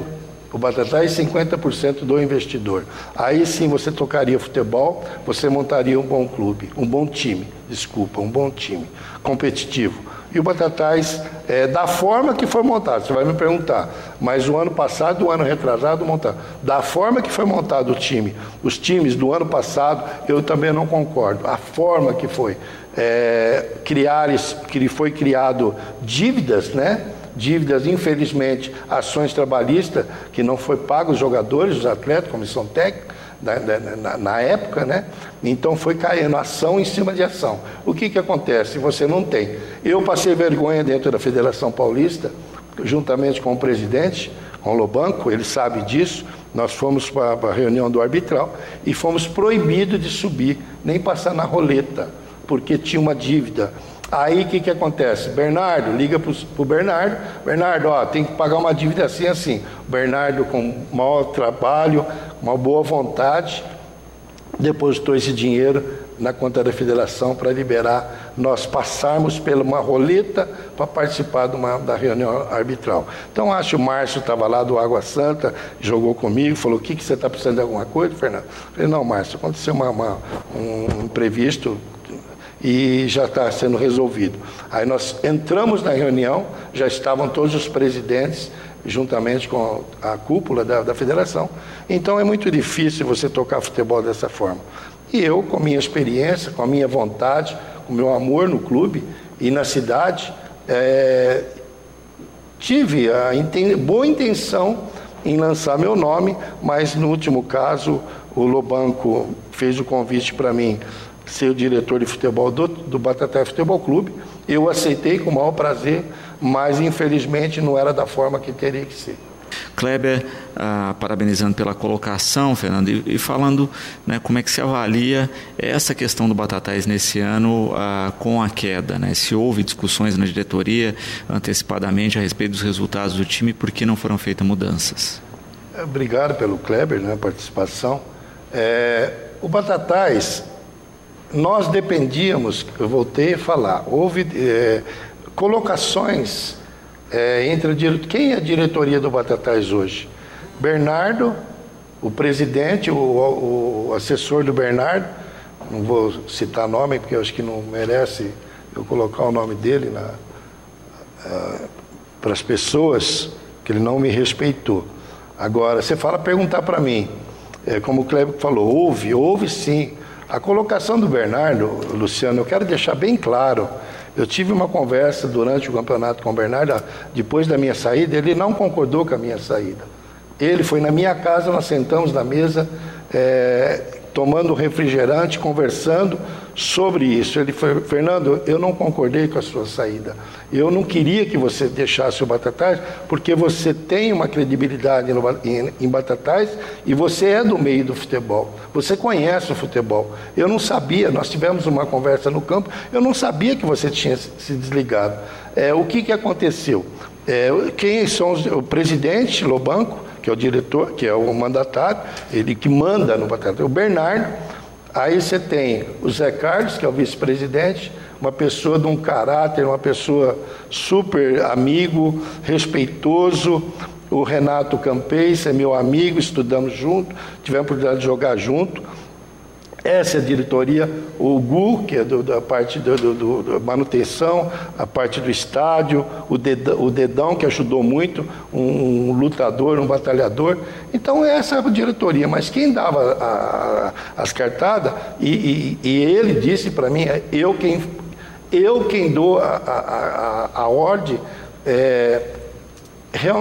o Batatais 50% do investidor. Aí sim você tocaria futebol, você montaria um bom clube, um bom time, desculpa, um bom time, competitivo. E o Batatais, é, da forma que foi montado, você vai me perguntar, mas o ano passado, o ano retrasado, montado. Da forma que foi montado o time, os times do ano passado, eu também não concordo. A forma que foi. É, criar, que foi criado dívidas, né? Dívidas, infelizmente, ações trabalhistas que não foi pago os jogadores, os atletas, comissão técnica, na, na, na, época, né? Então foi caindo ação em cima de ação. O que, que acontece? Você não tem. Eu passei vergonha dentro da Federação Paulista, juntamente com o presidente, com o Lobanco, ele sabe disso. Nós fomos para a reunião do arbitral e fomos proibidos de subir, nem passar na roleta, porque tinha uma dívida Aí o que, que acontece? Bernardo, liga para o Bernardo. Bernardo, ó, tem que pagar uma dívida assim, assim. Bernardo, com maior trabalho, uma boa vontade, depositou esse dinheiro na conta da federação para liberar nós passarmos pela uma roleta para participar de uma, da reunião arbitral. Então, acho que o Márcio estava lá do Água Santa, jogou comigo, falou: o que, que você está precisando de alguma coisa, Fernando? Eu falei: não, Márcio, aconteceu uma, uma, um imprevisto e já está sendo resolvido. Aí nós entramos na reunião, já estavam todos os presidentes, juntamente com a cúpula da, da federação. Então é muito difícil você tocar futebol dessa forma. E eu, com a minha experiência, com a minha vontade, com o meu amor no clube e na cidade, é, tive a inten boa intenção em lançar meu nome, mas no último caso o Lobanco fez o convite para mim ser o diretor de futebol do, do Bataté Futebol Clube. Eu aceitei com o maior prazer, mas infelizmente não era da forma que teria que ser. Kleber, ah, parabenizando pela colocação, Fernando, e, e falando né, como é que se avalia essa questão do Batatais nesse ano ah, com a queda. Né? Se houve discussões na diretoria antecipadamente a respeito dos resultados do time, por que não foram feitas mudanças? Obrigado pelo Kleber, né, participação. É, o Batatais nós dependíamos, eu voltei a falar, houve é, colocações é, entre quem é a diretoria do Batatais hoje? Bernardo, o presidente, o, o, assessor do Bernardo, não vou citar nome porque eu acho que não merece eu colocar o nome dele na, uh, para as pessoas que ele não me respeitou. Agora, você fala perguntar para mim, é, como o Kleber falou, houve, houve sim a colocação do Bernardo, Luciano, eu quero deixar bem claro. Eu tive uma conversa durante o campeonato com o Bernardo, depois da minha saída, ele não concordou com a minha saída. Ele foi na minha casa, nós sentamos na mesa, é, tomando refrigerante, conversando sobre isso. Ele falou, Fernando, eu não concordei com a sua saída. Eu não queria que você deixasse o Batatais, porque você tem uma credibilidade no, em, em Batatais e você é do meio do futebol. Você conhece o futebol. Eu não sabia, nós tivemos uma conversa no campo, eu não sabia que você tinha se desligado. É, o que, que aconteceu? É, quem são os, o presidente Lobanco que é o diretor, que é o mandatário, ele que manda no batata, o Bernardo. Aí você tem o Zé Carlos, que é o vice-presidente, uma pessoa de um caráter, uma pessoa super amigo, respeitoso. O Renato Campês é meu amigo, estudamos junto, tivemos a oportunidade de jogar junto. Essa é a diretoria, o GU, que é do, da parte da manutenção, a parte do estádio, o dedão, o dedão, que ajudou muito, um, lutador, um batalhador. Então, essa é a diretoria. Mas quem dava a, a, as cartadas, e, e, e ele disse para mim, é eu quem, eu quem dou a, a, a ordem, é,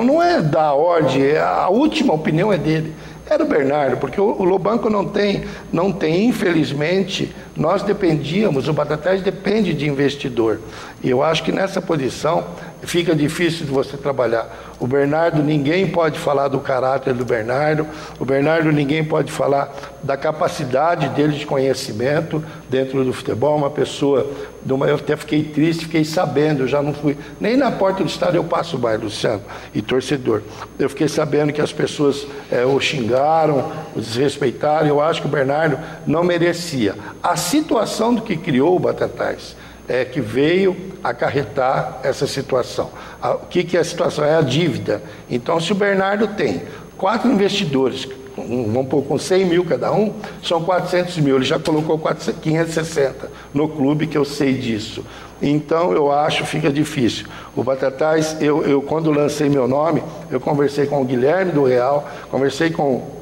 não é da ordem, é, a última opinião é dele era o Bernardo, porque o, Lobanco não tem, não tem, infelizmente, nós dependíamos, o Batatais depende de investidor. E eu acho que nessa posição fica difícil de você trabalhar. O Bernardo, ninguém pode falar do caráter do Bernardo, o Bernardo, ninguém pode falar da capacidade dele de conhecimento dentro do futebol. Uma pessoa, eu até fiquei triste, fiquei sabendo, eu já não fui, nem na porta do estádio eu passo mais, Luciano, e torcedor. Eu fiquei sabendo que as pessoas é, o xingaram, o desrespeitaram, eu acho que o Bernardo não merecia. A situação do que criou o Batatais é, que veio acarretar essa situação. O que, que é a situação? É a dívida. Então, se o Bernardo tem quatro investidores, vamos pôr com 100 mil cada um, são 400 mil. Ele já colocou 560 no clube, que eu sei disso. Então, eu acho que fica difícil. O Batatais, eu, eu quando lancei meu nome, eu conversei com o Guilherme do Real, conversei com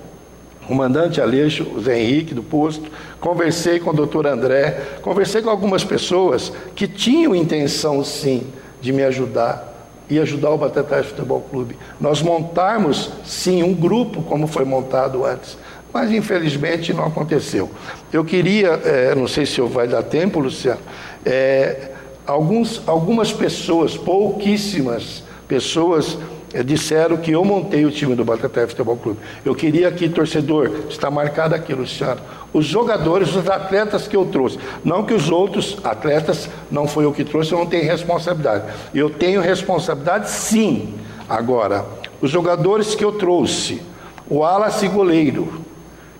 comandante Aleixo, o Zé Henrique do posto, conversei com o doutor André, conversei com algumas pessoas que tinham intenção sim de me ajudar e ajudar o Batatais Futebol Clube. Nós montarmos sim um grupo como foi montado antes, mas infelizmente não aconteceu. Eu queria, é, não sei se vai dar tempo, Luciano, é, alguns, algumas pessoas, pouquíssimas pessoas disseram que eu montei o time do Bataté Futebol Clube. Eu queria aqui, torcedor, está marcado aqui, Luciano. Os jogadores, os atletas que eu trouxe. Não que os outros atletas não foi eu que trouxe, eu não tenho responsabilidade. Eu tenho responsabilidade sim. Agora, os jogadores que eu trouxe, o Alas goleiro,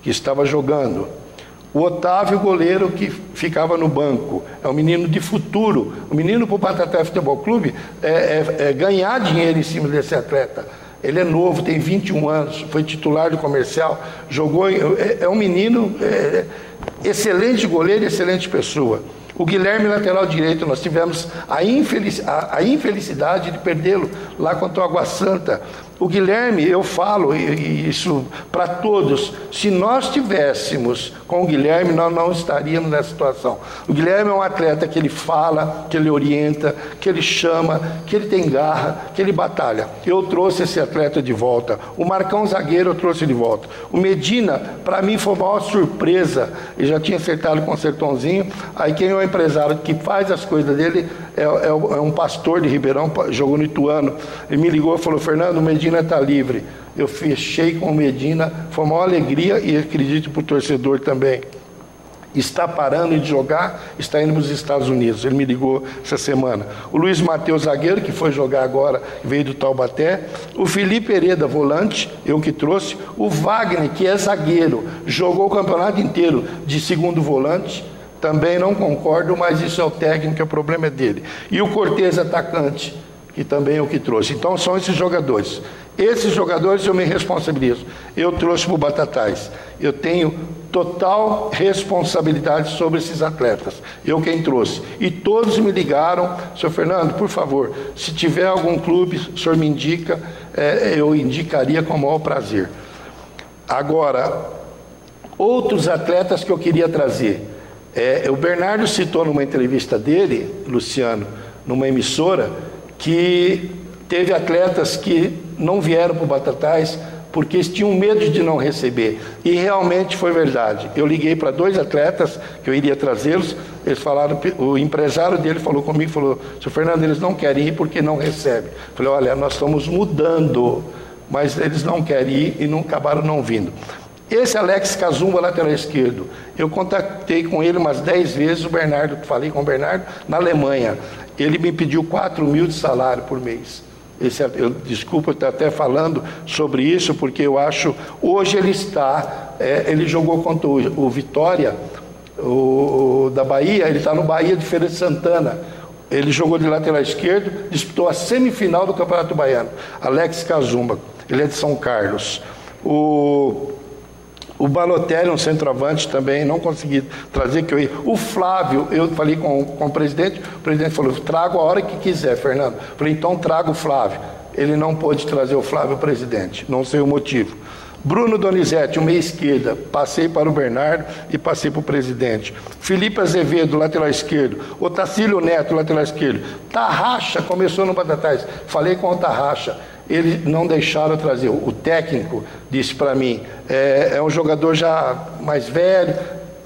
que estava jogando, o Otávio, goleiro que ficava no banco, é um menino de futuro. O menino para o Bataté Futebol Clube é, é, é, ganhar dinheiro em cima desse atleta. Ele é novo, tem 21 anos, foi titular do comercial, jogou. É, é um menino é, excelente goleiro, excelente pessoa. O Guilherme, lateral direito, nós tivemos a, infelic, a, a infelicidade de perdê-lo lá contra o Água Santa. O Guilherme, eu falo isso para todos, se nós tivéssemos com o Guilherme, nós não estaríamos nessa situação. O Guilherme é um atleta que ele fala, que ele orienta, que ele chama, que ele tem garra, que ele batalha. Eu trouxe esse atleta de volta. O Marcão Zagueiro eu trouxe de volta. O Medina, para mim, foi uma maior surpresa. Ele já tinha acertado com o Sertãozinho. Aí quem é o empresário que faz as coisas dele é, é, é um pastor de Ribeirão, jogou no Ituano. Ele me ligou e falou, Fernando, o Medina Medina está livre. Eu fechei com o Medina, foi uma alegria e acredito para o torcedor também. Está parando de jogar, está indo para os Estados Unidos. Ele me ligou essa semana. O Luiz Matheus Zagueiro, que foi jogar agora, veio do Taubaté. O Felipe Hereda, volante, eu que trouxe. O Wagner, que é zagueiro, jogou o campeonato inteiro de segundo volante. Também não concordo, mas isso é o técnico, o problema é dele. E o Cortez, atacante que também o que trouxe. Então são esses jogadores. Esses jogadores eu me responsabilizo. Eu trouxe para o Batatais. Eu tenho total responsabilidade sobre esses atletas. Eu quem trouxe. E todos me ligaram, senhor Fernando, por favor, se tiver algum clube, o senhor me indica, é, eu indicaria com o maior prazer. Agora, outros atletas que eu queria trazer. É, o Bernardo citou numa entrevista dele, Luciano, numa emissora, que teve atletas que não vieram para o Batatais porque eles tinham medo de não receber. E realmente foi verdade. Eu liguei para dois atletas que eu iria trazê-los, eles falaram, o empresário dele falou comigo, falou, seu Fernando, eles não querem ir porque não recebem. Falei, olha, nós estamos mudando, mas eles não querem ir e não acabaram não vindo. Esse Alex Cazumba, lateral esquerdo, eu contatei com ele umas 10 vezes, o Bernardo, falei com o Bernardo, na Alemanha. Ele me pediu 4 mil de salário por mês. Esse, eu, desculpa estar até falando sobre isso, porque eu acho. Hoje ele está. É, ele jogou contra o, o Vitória, o, o, da Bahia, ele está no Bahia de Feira de Santana. Ele jogou de lateral esquerdo, disputou a semifinal do Campeonato Baiano. Alex Cazumba, ele é de São Carlos. O O Balotelli, um centroavante também, não consegui trazer que eu ia. O Flávio, eu falei com, com o presidente, o presidente falou, trago a hora que quiser, Fernando. Falei, então trago o Flávio. Ele não pôde trazer o Flávio presidente, não sei o motivo. Bruno Donizete, o meia esquerda, passei para o Bernardo e passei para o presidente. Felipe Azevedo, lateral esquerdo. Otacílio Neto, lateral esquerdo. Tarraxa começou no Batatais. Falei com o Tarraxa. Eles não deixaram trazer. O técnico disse para mim: é, é um jogador já mais velho,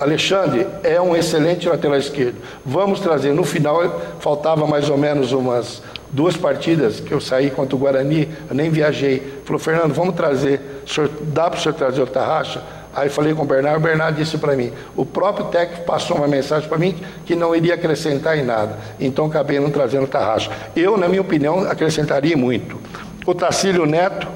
Alexandre é um excelente lateral esquerdo. Vamos trazer. No final, faltava mais ou menos umas duas partidas que eu saí contra o Guarani, eu nem viajei. Falou, Fernando, vamos trazer, senhor, dá para o senhor trazer o Tarraxa? Aí falei com o Bernardo, o Bernardo disse para mim, o próprio técnico passou uma mensagem para mim que não iria acrescentar em nada. Então acabei não trazendo o Tarraxa. Eu, na minha opinião, acrescentaria muito. O Tacílio Neto,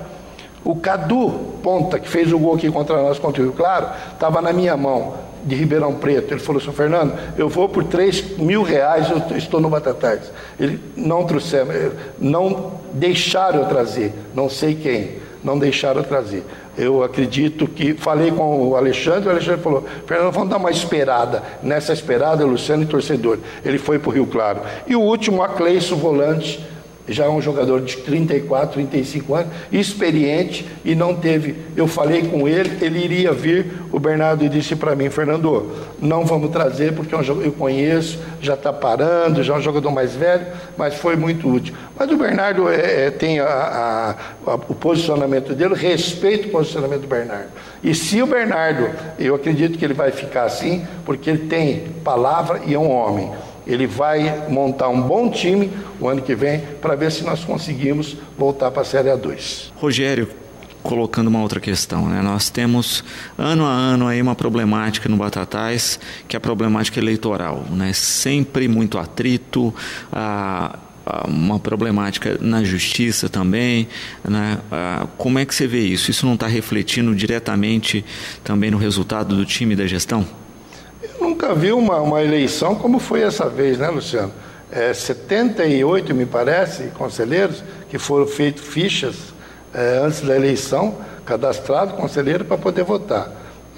o Cadu Ponta, que fez o gol aqui contra nós contra o Rio Claro, estava na minha mão de Ribeirão Preto. Ele falou, senhor Fernando, eu vou por 3 mil reais, eu estou no Batatais. Ele não trouxeram, eh, não deixaram eu trazer, não sei quem, não deixaram eu trazer. Eu acredito que, falei com o Alexandre, o Alexandre falou, Fernando, vamos dar uma esperada. Nessa esperada, Luciano e torcedor. Ele foi para o Rio Claro. E o último, a Cleiso, volante, já é um jogador de 34, 35 anos, experiente e não teve. Eu falei com ele, ele iria vir. O Bernardo disse para mim, Fernando, não vamos trazer porque é eu conheço, já está parando, já é um jogador mais velho, mas foi muito útil. Mas o Bernardo é, é, tem a, a, a, o posicionamento dele, respeito o posicionamento do Bernardo. E se o Bernardo, eu acredito que ele vai ficar assim, porque ele tem palavra e é um homem ele vai montar um bom time o ano que vem para ver se nós conseguimos voltar para a Série A2. Rogério, colocando uma outra questão, né? Nós temos ano a ano aí uma problemática no Batatais, que é a problemática eleitoral, né? Sempre muito atrito, a, uma problemática na justiça também, né? Como é que você vê isso? Isso não está refletindo diretamente também no resultado do time da gestão? Nunca vi uma, uma eleição como foi essa vez, né, Luciano? É, 78, me parece, conselheiros que foram feitos fichas é, antes da eleição, cadastrado conselheiro para poder votar.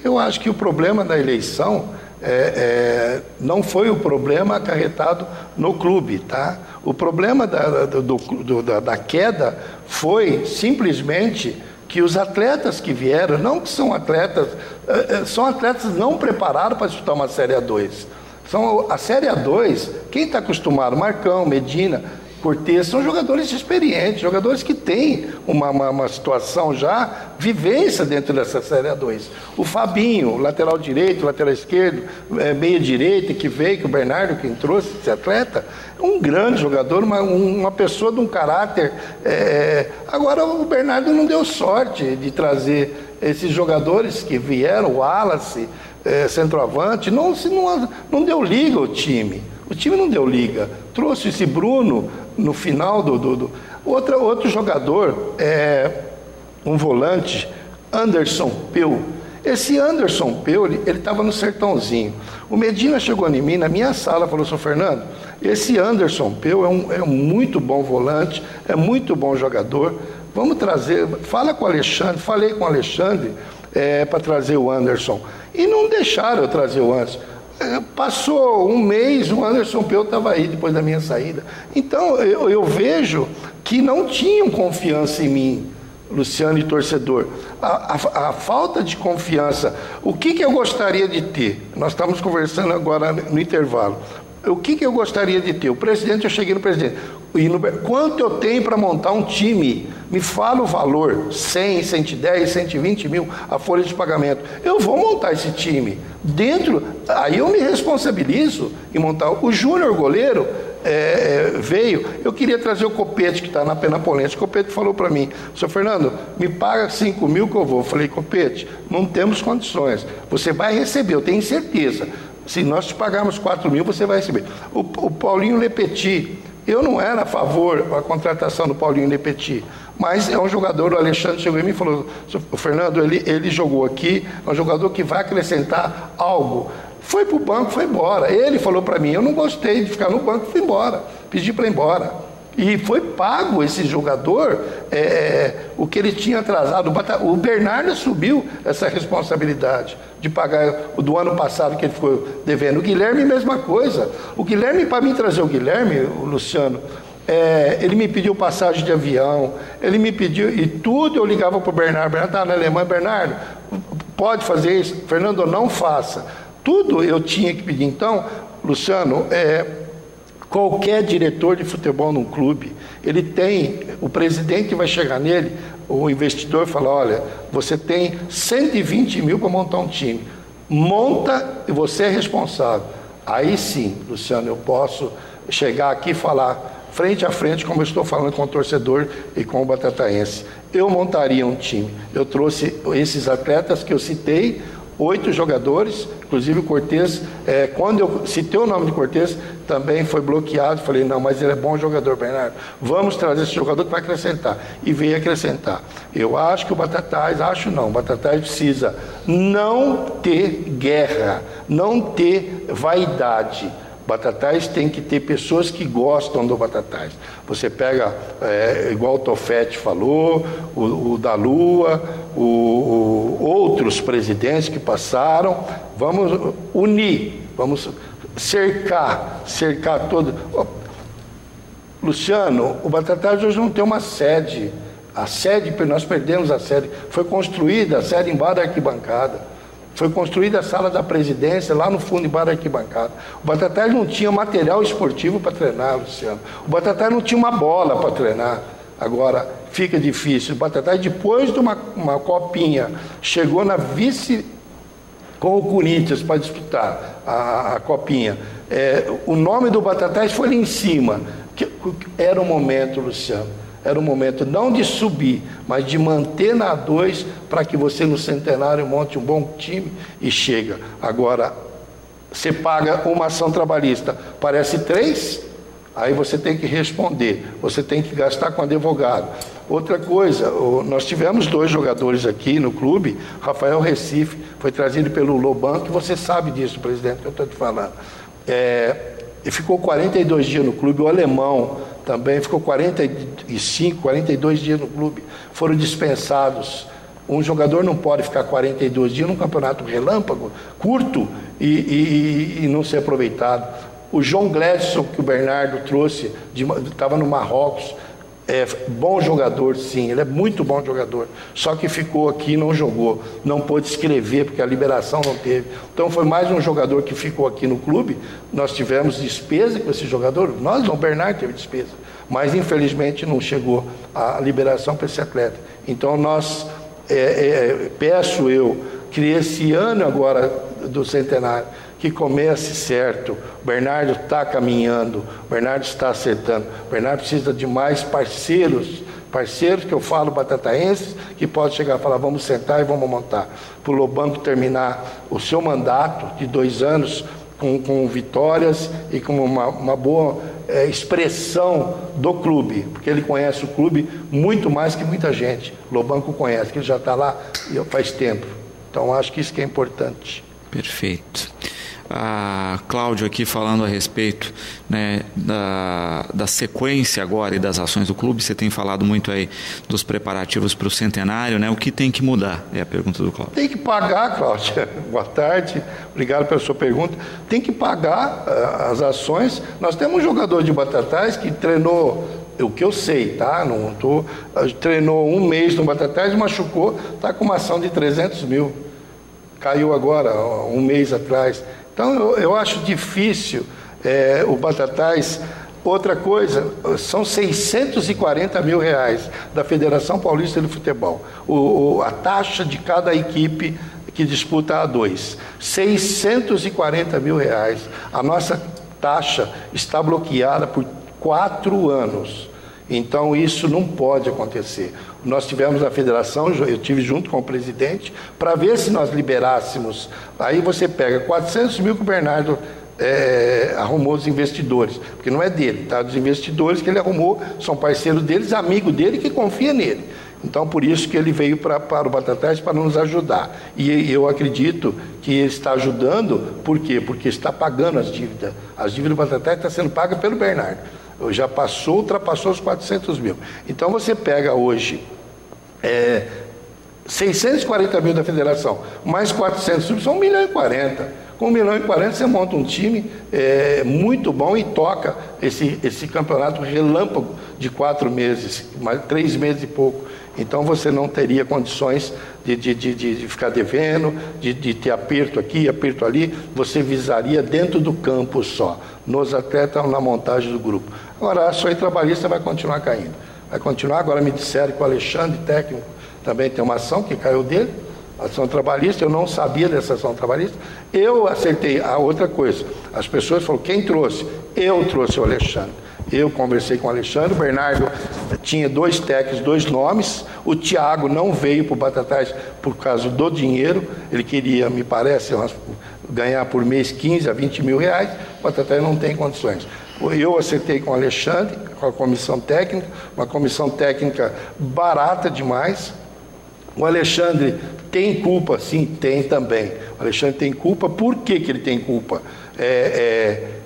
Eu acho que o problema da eleição é, é, não foi o problema acarretado no clube, tá? O problema da, do, do, da, da queda foi simplesmente que os atletas que vieram, não que são atletas, eh, eh, são atletas não preparados para disputar uma Série A2. São a Série A2, quem está acostumado, Marcão, Medina, Cortez, são jogadores experientes, jogadores que têm uma, uma, uma, situação já, vivência dentro dessa Série A2. O Fabinho, lateral direito, lateral esquerdo, é, meia direita, que veio, que o Bernardo quem trouxe esse atleta, um grande jogador, uma, uma pessoa de um caráter. É... Agora o Bernardo não deu sorte de trazer esses jogadores que vieram, o Wallace, é, centroavante, não, não, não deu liga ao time. O time não deu liga. Trouxe esse Bruno no final do. do, do... Outra, outro jogador, é, um volante, Anderson Peu. Esse Anderson Peu, ele estava no sertãozinho. O Medina chegou em mim, na minha sala, falou: Sr. Fernando, esse Anderson Peu é um, é um muito bom volante, é muito bom jogador. Vamos trazer, fala com o Alexandre, falei com o Alexandre é, para trazer o Anderson. E não deixaram eu trazer o Anderson. É, passou um mês, o Anderson Peu estava aí depois da minha saída. Então eu, eu, vejo que não tinham confiança em mim, Luciano e torcedor. A, a, a falta de confiança. O que, que eu gostaria de ter? Nós estamos conversando agora no intervalo. O que, que eu gostaria de ter? O presidente, eu cheguei no presidente. Quanto eu tenho para montar um time? Me fala o valor: 100, 110, 120 mil a folha de pagamento. Eu vou montar esse time. Dentro, aí eu me responsabilizo em montar. O Júnior goleiro é, é, veio, eu queria trazer o Copete, que está na Penapolense. O Copete falou para mim: Sr. Fernando, me paga 5 mil que eu vou. Eu falei: Copete, não temos condições. Você vai receber, eu tenho certeza. Se nós te pagarmos 4 mil, você vai receber. O, o Paulinho Lepeti, eu não era a favor da contratação do Paulinho Lepeti, mas é um jogador, o Alexandre chegou em mim e falou, o Fernando, ele, ele jogou aqui, é um jogador que vai acrescentar algo. Foi para o banco, foi embora. Ele falou para mim, eu não gostei de ficar no banco, fui embora. Pedi para ir embora. E foi pago esse jogador é, é o que ele tinha atrasado. O Bernardo assumiu essa responsabilidade de pagar o do ano passado que ele ficou devendo. O Guilherme, mesma coisa. O Guilherme, para mim trazer o Guilherme, o Luciano, é, ele me pediu passagem de avião, ele me pediu, e tudo eu ligava para o Bernardo. Bernardo estava na Alemanha, Bernardo, pode fazer isso? Fernando, não faça. Tudo eu tinha que pedir. Então, Luciano, é, qualquer diretor de futebol num clube, ele tem, o presidente vai chegar nele, o investidor fala, olha, você tem 120 mil para montar um time. Monta e você é responsável. Aí sim, Luciano, eu posso chegar aqui e falar frente a frente, como eu estou falando com o torcedor e com o Batataense. Eu montaria um time. Eu trouxe esses atletas que eu citei, oito jogadores, inclusive o Cortez, é, quando eu citei o nome de Cortez, também foi bloqueado. Falei, não, mas ele é bom jogador, Bernardo. Vamos trazer esse jogador que vai acrescentar. E veio acrescentar. Eu acho que o Batatais, acho não, o Batatais precisa não ter guerra, não ter vaidade Batatais tem que ter pessoas que gostam do Batatais. Você pega, é, igual o Tofete falou, o, o da Lua, o, o, outros presidentes que passaram, vamos unir, vamos cercar, cercar todo. Luciano, o Batatais hoje não tem uma sede. A sede, nós perdemos a sede. Foi construída a sede embaixo da arquibancada. Foi construída a sala da presidência lá no fundo, embaixo da arquibancada. O Batatais não tinha material esportivo para treinar, Luciano. O Batatais não tinha uma bola para treinar. Agora, fica difícil. O Batatais, depois de uma, uma copinha, chegou na vice com o Corinthians para disputar a, a copinha. É, o nome do Batatais foi lá em cima. Que, era o momento, Luciano era o momento não de subir, mas de manter na A2 para que você no centenário monte um bom time e chega. Agora, você paga uma ação trabalhista, parece três, aí você tem que responder, você tem que gastar com advogado. Outra coisa, nós tivemos dois jogadores aqui no clube, Rafael Recife, foi trazido pelo Loban, que você sabe disso, presidente, que eu estou te falando. É, ele ficou 42 dias no clube, o alemão também ficou 45, 42 dias no clube, foram dispensados. Um jogador não pode ficar 42 dias num campeonato relâmpago, curto e, e, e não ser aproveitado. O João Gledson, que o Bernardo trouxe, estava no Marrocos, é bom jogador, sim, ele é muito bom jogador. Só que ficou aqui e não jogou, não pôde escrever porque a liberação não teve. Então foi mais um jogador que ficou aqui no clube. Nós tivemos despesa com esse jogador, nós não, o Bernardo teve despesa, mas infelizmente não chegou a liberação para esse atleta. Então nós é, é, peço eu que esse ano agora do centenário que comece certo. O Bernardo está caminhando, o Bernardo está acertando. O Bernardo precisa de mais parceiros, parceiros que eu falo batataenses, que pode chegar e falar, vamos sentar e vamos montar. Para o Lobanco terminar o seu mandato de dois anos com, com vitórias e com uma, uma boa é, expressão do clube, porque ele conhece o clube muito mais que muita gente. Lobanco conhece, que ele já está lá faz tempo. Então acho que isso que é importante. Perfeito a Cláudio aqui falando a respeito né, da, da sequência agora e das ações do clube. Você tem falado muito aí dos preparativos para o centenário, né? O que tem que mudar? É a pergunta do Cláudio. Tem que pagar, Cláudia. Boa tarde, obrigado pela sua pergunta. Tem que pagar uh, as ações. Nós temos um jogador de Batatais que treinou o que eu sei, tá? Não tô, treinou um mês no Batatais, machucou, está com uma ação de 300 mil. Caiu agora, um mês atrás. Então eu, eu acho difícil é, o Batatais. Outra coisa, são 640 mil reais da Federação Paulista de Futebol. O, o, a taxa de cada equipe que disputa a A2. 640 mil reais. A nossa taxa está bloqueada por quatro anos. Então isso não pode acontecer. Nós tivemos a federação, eu tive junto com o presidente, para ver se nós liberássemos. Aí você pega 400 mil que o Bernardo é, arrumou os investidores, porque não é dele, tá? Os investidores que ele arrumou são parceiros deles, amigo dele que confia nele. Então, por isso que ele veio pra, para o Batatais para nos ajudar. E eu acredito que ele está ajudando, por quê? Porque está pagando as dívidas. As dívidas do Batatais estão sendo pagas pelo Bernardo. Já passou, ultrapassou os 400 mil. Então você pega hoje é, 640 mil da federação, mais 400 mil, são 1 milhão e 40. Com 1 milhão e 40 você monta um time é, muito bom e toca esse, esse campeonato relâmpago de quatro meses, mais, três meses e pouco. Então você não teria condições de, de, de, de ficar devendo, de, de ter aperto aqui, aperto ali. Você visaria dentro do campo só, nos atletas na montagem do grupo. Agora a ações trabalhista vai continuar caindo. Vai continuar, agora me disseram que o Alexandre, técnico, também tem uma ação que caiu dele, ação trabalhista, eu não sabia dessa ação trabalhista. Eu acertei a outra coisa. As pessoas falaram, quem trouxe? Eu trouxe o Alexandre. Eu conversei com o Alexandre, o Bernardo tinha dois técnicos, dois nomes. O Tiago não veio para o Batatais por causa do dinheiro. Ele queria, me parece, ganhar por mês 15 a 20 mil reais. O Batatais não tem condições. Eu acertei com o Alexandre, com a comissão técnica, uma comissão técnica barata demais. O Alexandre tem culpa? Sim, tem também. O Alexandre tem culpa. Por que, que ele tem culpa? É, é,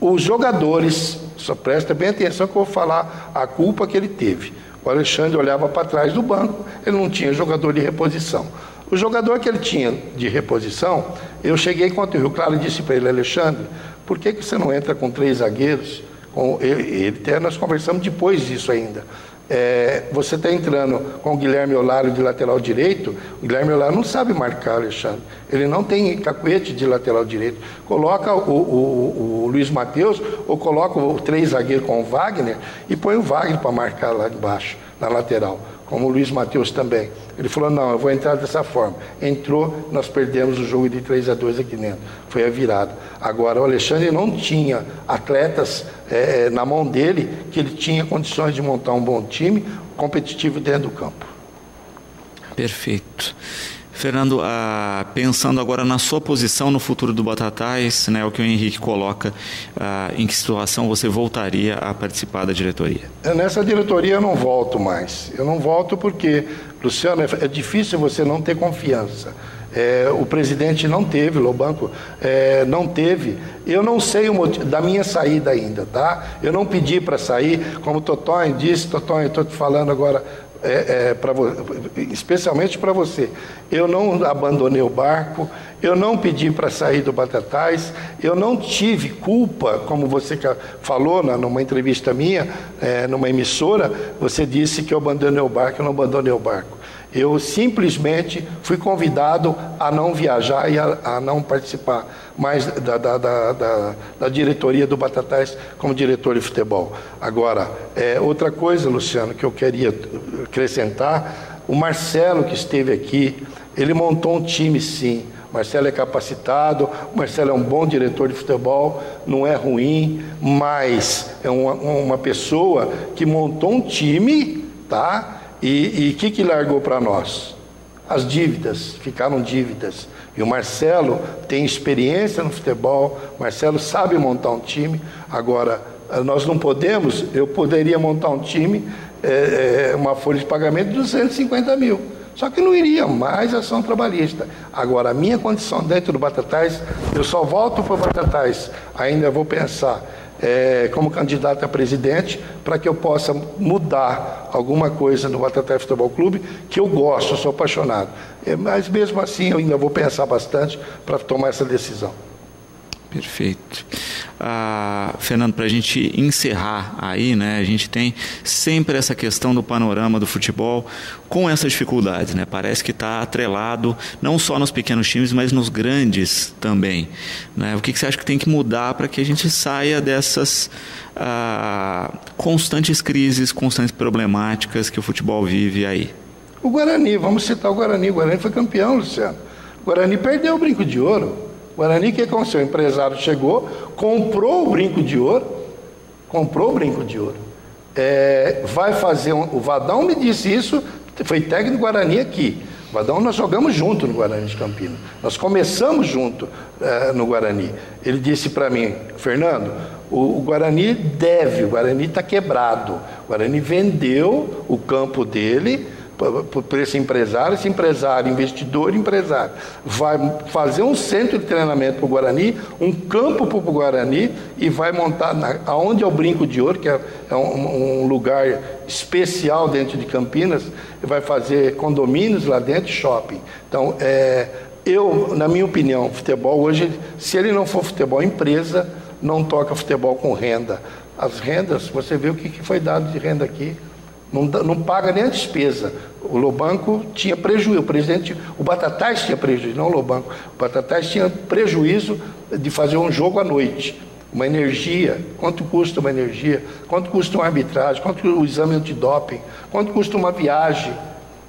os jogadores, só presta bem atenção que eu vou falar a culpa que ele teve. O Alexandre olhava para trás do banco, ele não tinha jogador de reposição. O jogador que ele tinha de reposição, eu cheguei contra o Rio Claro e disse para ele, Alexandre, por que, que você não entra com três zagueiros? Com ele, nós conversamos depois disso ainda. É, você está entrando com o Guilherme Olaro de lateral direito, o Guilherme Olaro não sabe marcar, Alexandre. Ele não tem cacuete de lateral direito. Coloca o, o, o Luiz Matheus ou coloca o três zagueiros com o Wagner e põe o Wagner para marcar lá de baixo, na lateral como o Luiz Matheus também. Ele falou: não, eu vou entrar dessa forma. Entrou, nós perdemos o jogo de 3 a 2 aqui dentro. Foi a virada. Agora, o Alexandre não tinha atletas é, na mão dele que ele tinha condições de montar um bom time competitivo dentro do campo. Perfeito. Fernando, ah, pensando agora na sua posição no futuro do Batatais, né, o que o Henrique coloca, ah, em que situação você voltaria a participar da diretoria? É, nessa diretoria eu não volto mais. Eu não volto porque, Luciano, é, é difícil você não ter confiança. É, o presidente não teve, o banco é, não teve. Eu não sei o motivo da minha saída ainda, tá? Eu não pedi para sair, como o Totonho disse, Totonho, estou te falando agora é, é, pra, especialmente para você. Eu não abandonei o barco, eu não pedi para sair do Batatais, eu não tive culpa, como você falou na, numa entrevista minha, é, numa emissora, você disse que eu abandonei o barco, eu não abandonei o barco. Eu simplesmente fui convidado a não viajar e a, a não participar mais da, da, da, da, diretoria do Batatais como diretor de futebol. Agora, é, outra coisa, Luciano, que eu queria acrescentar, o Marcelo que esteve aqui, ele montou um time sim. Marcelo é capacitado, Marcelo é um bom diretor de futebol, não é ruim, mas é uma, uma pessoa que montou um time, tá? E o que, que largou para nós? As dívidas, ficaram dívidas. E o Marcelo tem experiência no futebol, Marcelo sabe montar um time. Agora, nós não podemos, eu poderia montar um time, é, uma folha de pagamento de 250 mil. Só que não iria mais ação trabalhista. Agora, a minha condição dentro do Batatais, eu só volto para o Batatais, ainda vou pensar é, como candidato a presidente para que eu possa mudar alguma coisa no Batatai Futebol Clube que eu gosto, sou apaixonado. É, mas mesmo assim eu ainda vou pensar bastante para tomar essa decisão. Perfeito. Ah, Fernando, para a gente encerrar aí, né, a gente tem sempre essa questão do panorama do futebol com essas dificuldades. Né? Parece que está atrelado não só nos pequenos times, mas nos grandes também. Né? O que, que você acha que tem que mudar para que a gente saia dessas ah, constantes crises, constantes problemáticas que o futebol vive aí? O Guarani, vamos citar o Guarani. O Guarani foi campeão, Luciano. O Guarani perdeu o brinco de ouro. Guarani, o que aconteceu? O empresário chegou, comprou o brinco de ouro, comprou o brinco de ouro. É, vai fazer um, o Vadão me disse isso, foi técnico do Guarani aqui. O Vadão nós jogamos junto no Guarani de Campinas. Nós começamos junto é, no Guarani. Ele disse para mim, Fernando, o, o, Guarani deve, o Guarani está quebrado. O Guarani vendeu o campo dele por esse empresário, esse empresário, investidor, empresário, vai fazer um centro de treinamento para o Guarani, um campo para o Guarani e vai montar na, aonde é o Brinco de Ouro, que é, é um, um, lugar especial dentro de Campinas, vai fazer condomínios lá dentro, shopping. Então, é, eu, na minha opinião, futebol hoje, se ele não for futebol empresa, não toca futebol com renda. As rendas, você vê o que foi dado de renda aqui não, não paga nem a despesa. O Lobanco tinha prejuízo, o presidente, o Batatais tinha prejuízo, não o Lobanco. O Batatais tinha prejuízo de fazer um jogo à noite. Uma energia, quanto custa uma energia, quanto custa uma arbitragem, quanto o exame antidoping, quanto custa uma viagem.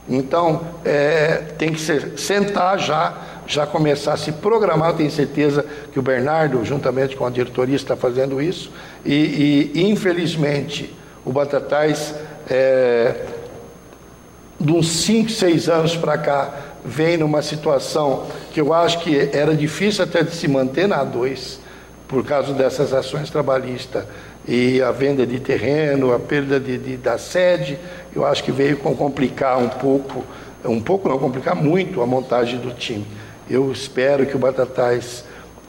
Então, é, tem que ser, sentar já, já começar a se programar. Eu tenho certeza que o Bernardo, juntamente com a diretoria, está fazendo isso. E, e infelizmente, o Batatais é, de uns 5, 6 anos para cá, vem numa situação que eu acho que era difícil até de se manter na A2, por causa dessas ações trabalhistas e a venda de terreno, a perda de, de, da sede, eu acho que veio complicar um pouco, um pouco não, complicar muito a montagem do time. Eu espero que o Batatais,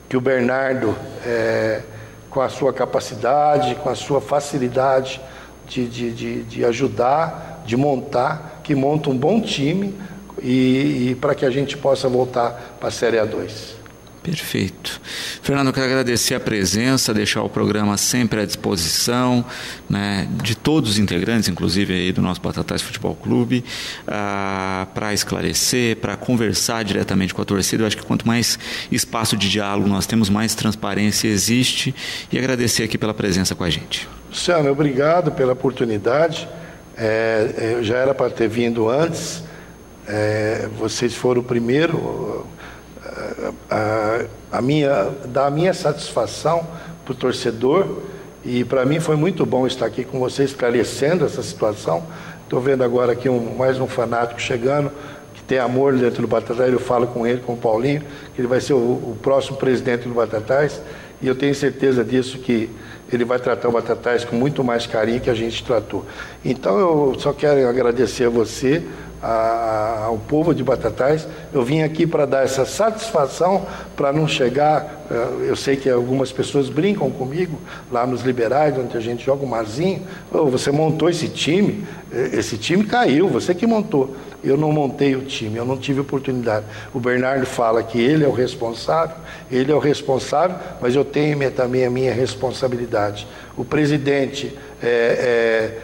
que o Bernardo, é, com a sua capacidade, com a sua facilidade, de, de, de, de ajudar, de montar, que monta um bom time e, e para que a gente possa voltar para a Série A2. Perfeito. Fernando, eu quero agradecer a presença, deixar o programa sempre à disposição né, de todos os integrantes, inclusive aí do nosso Batatais Futebol Clube, ah, para esclarecer, para conversar diretamente com a torcida. Eu acho que quanto mais espaço de diálogo nós temos, mais transparência existe. E agradecer aqui pela presença com a gente. Luciano, obrigado pela oportunidade. É, é, eu já era para ter vindo antes. É, vocês foram o primeiro a, a minha, dar a minha satisfação para o torcedor. E para mim foi muito bom estar aqui com vocês, esclarecendo essa situação. Estou vendo agora aqui um, mais um fanático chegando, que tem amor dentro do Batatais. Eu falo com ele, com o Paulinho, que ele vai ser o, o próximo presidente do Batatais. E eu tenho certeza disso que ele vai tratar o Batatais com muito mais carinho que a gente tratou. Então eu só quero agradecer a você, a, ao povo de Batatais. Eu vim aqui para dar essa satisfação, para não chegar. Eh, eu sei que algumas pessoas brincam comigo lá nos Liberais, onde a gente joga o Marzinho. Oh, você montou esse time, eh, esse time caiu, você que montou. Eu não montei o time, eu não tive oportunidade. O Bernardo fala que ele é o responsável, ele é o responsável, mas eu tenho também a minha responsabilidade. O presidente é, é,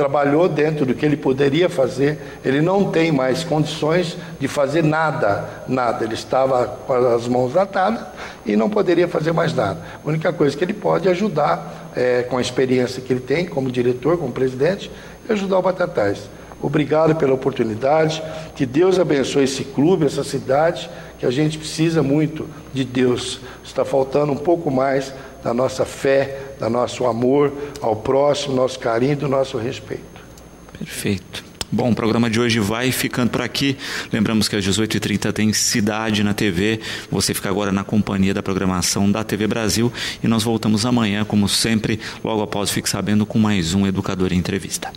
trabalhou dentro do que ele poderia fazer, ele não tem mais condições de fazer nada, nada. Ele estava com as mãos atadas e não poderia fazer mais nada. A única coisa que ele pode é ajudar, é, com a experiência que ele tem como diretor, como presidente, é ajudar o Batatais. Obrigado pela oportunidade. Que Deus abençoe esse clube, essa cidade, que a gente precisa muito de Deus. Está faltando um pouco mais da nossa fé, do nosso amor ao próximo, nosso carinho, do nosso respeito. Perfeito. Bom, o programa de hoje vai ficando por aqui. Lembramos que às 18h30 tem Cidade na TV. Você fica agora na companhia da programação da TV Brasil e nós voltamos amanhã, como sempre, logo após Fique Sabendo, com mais um Educador em Entrevista.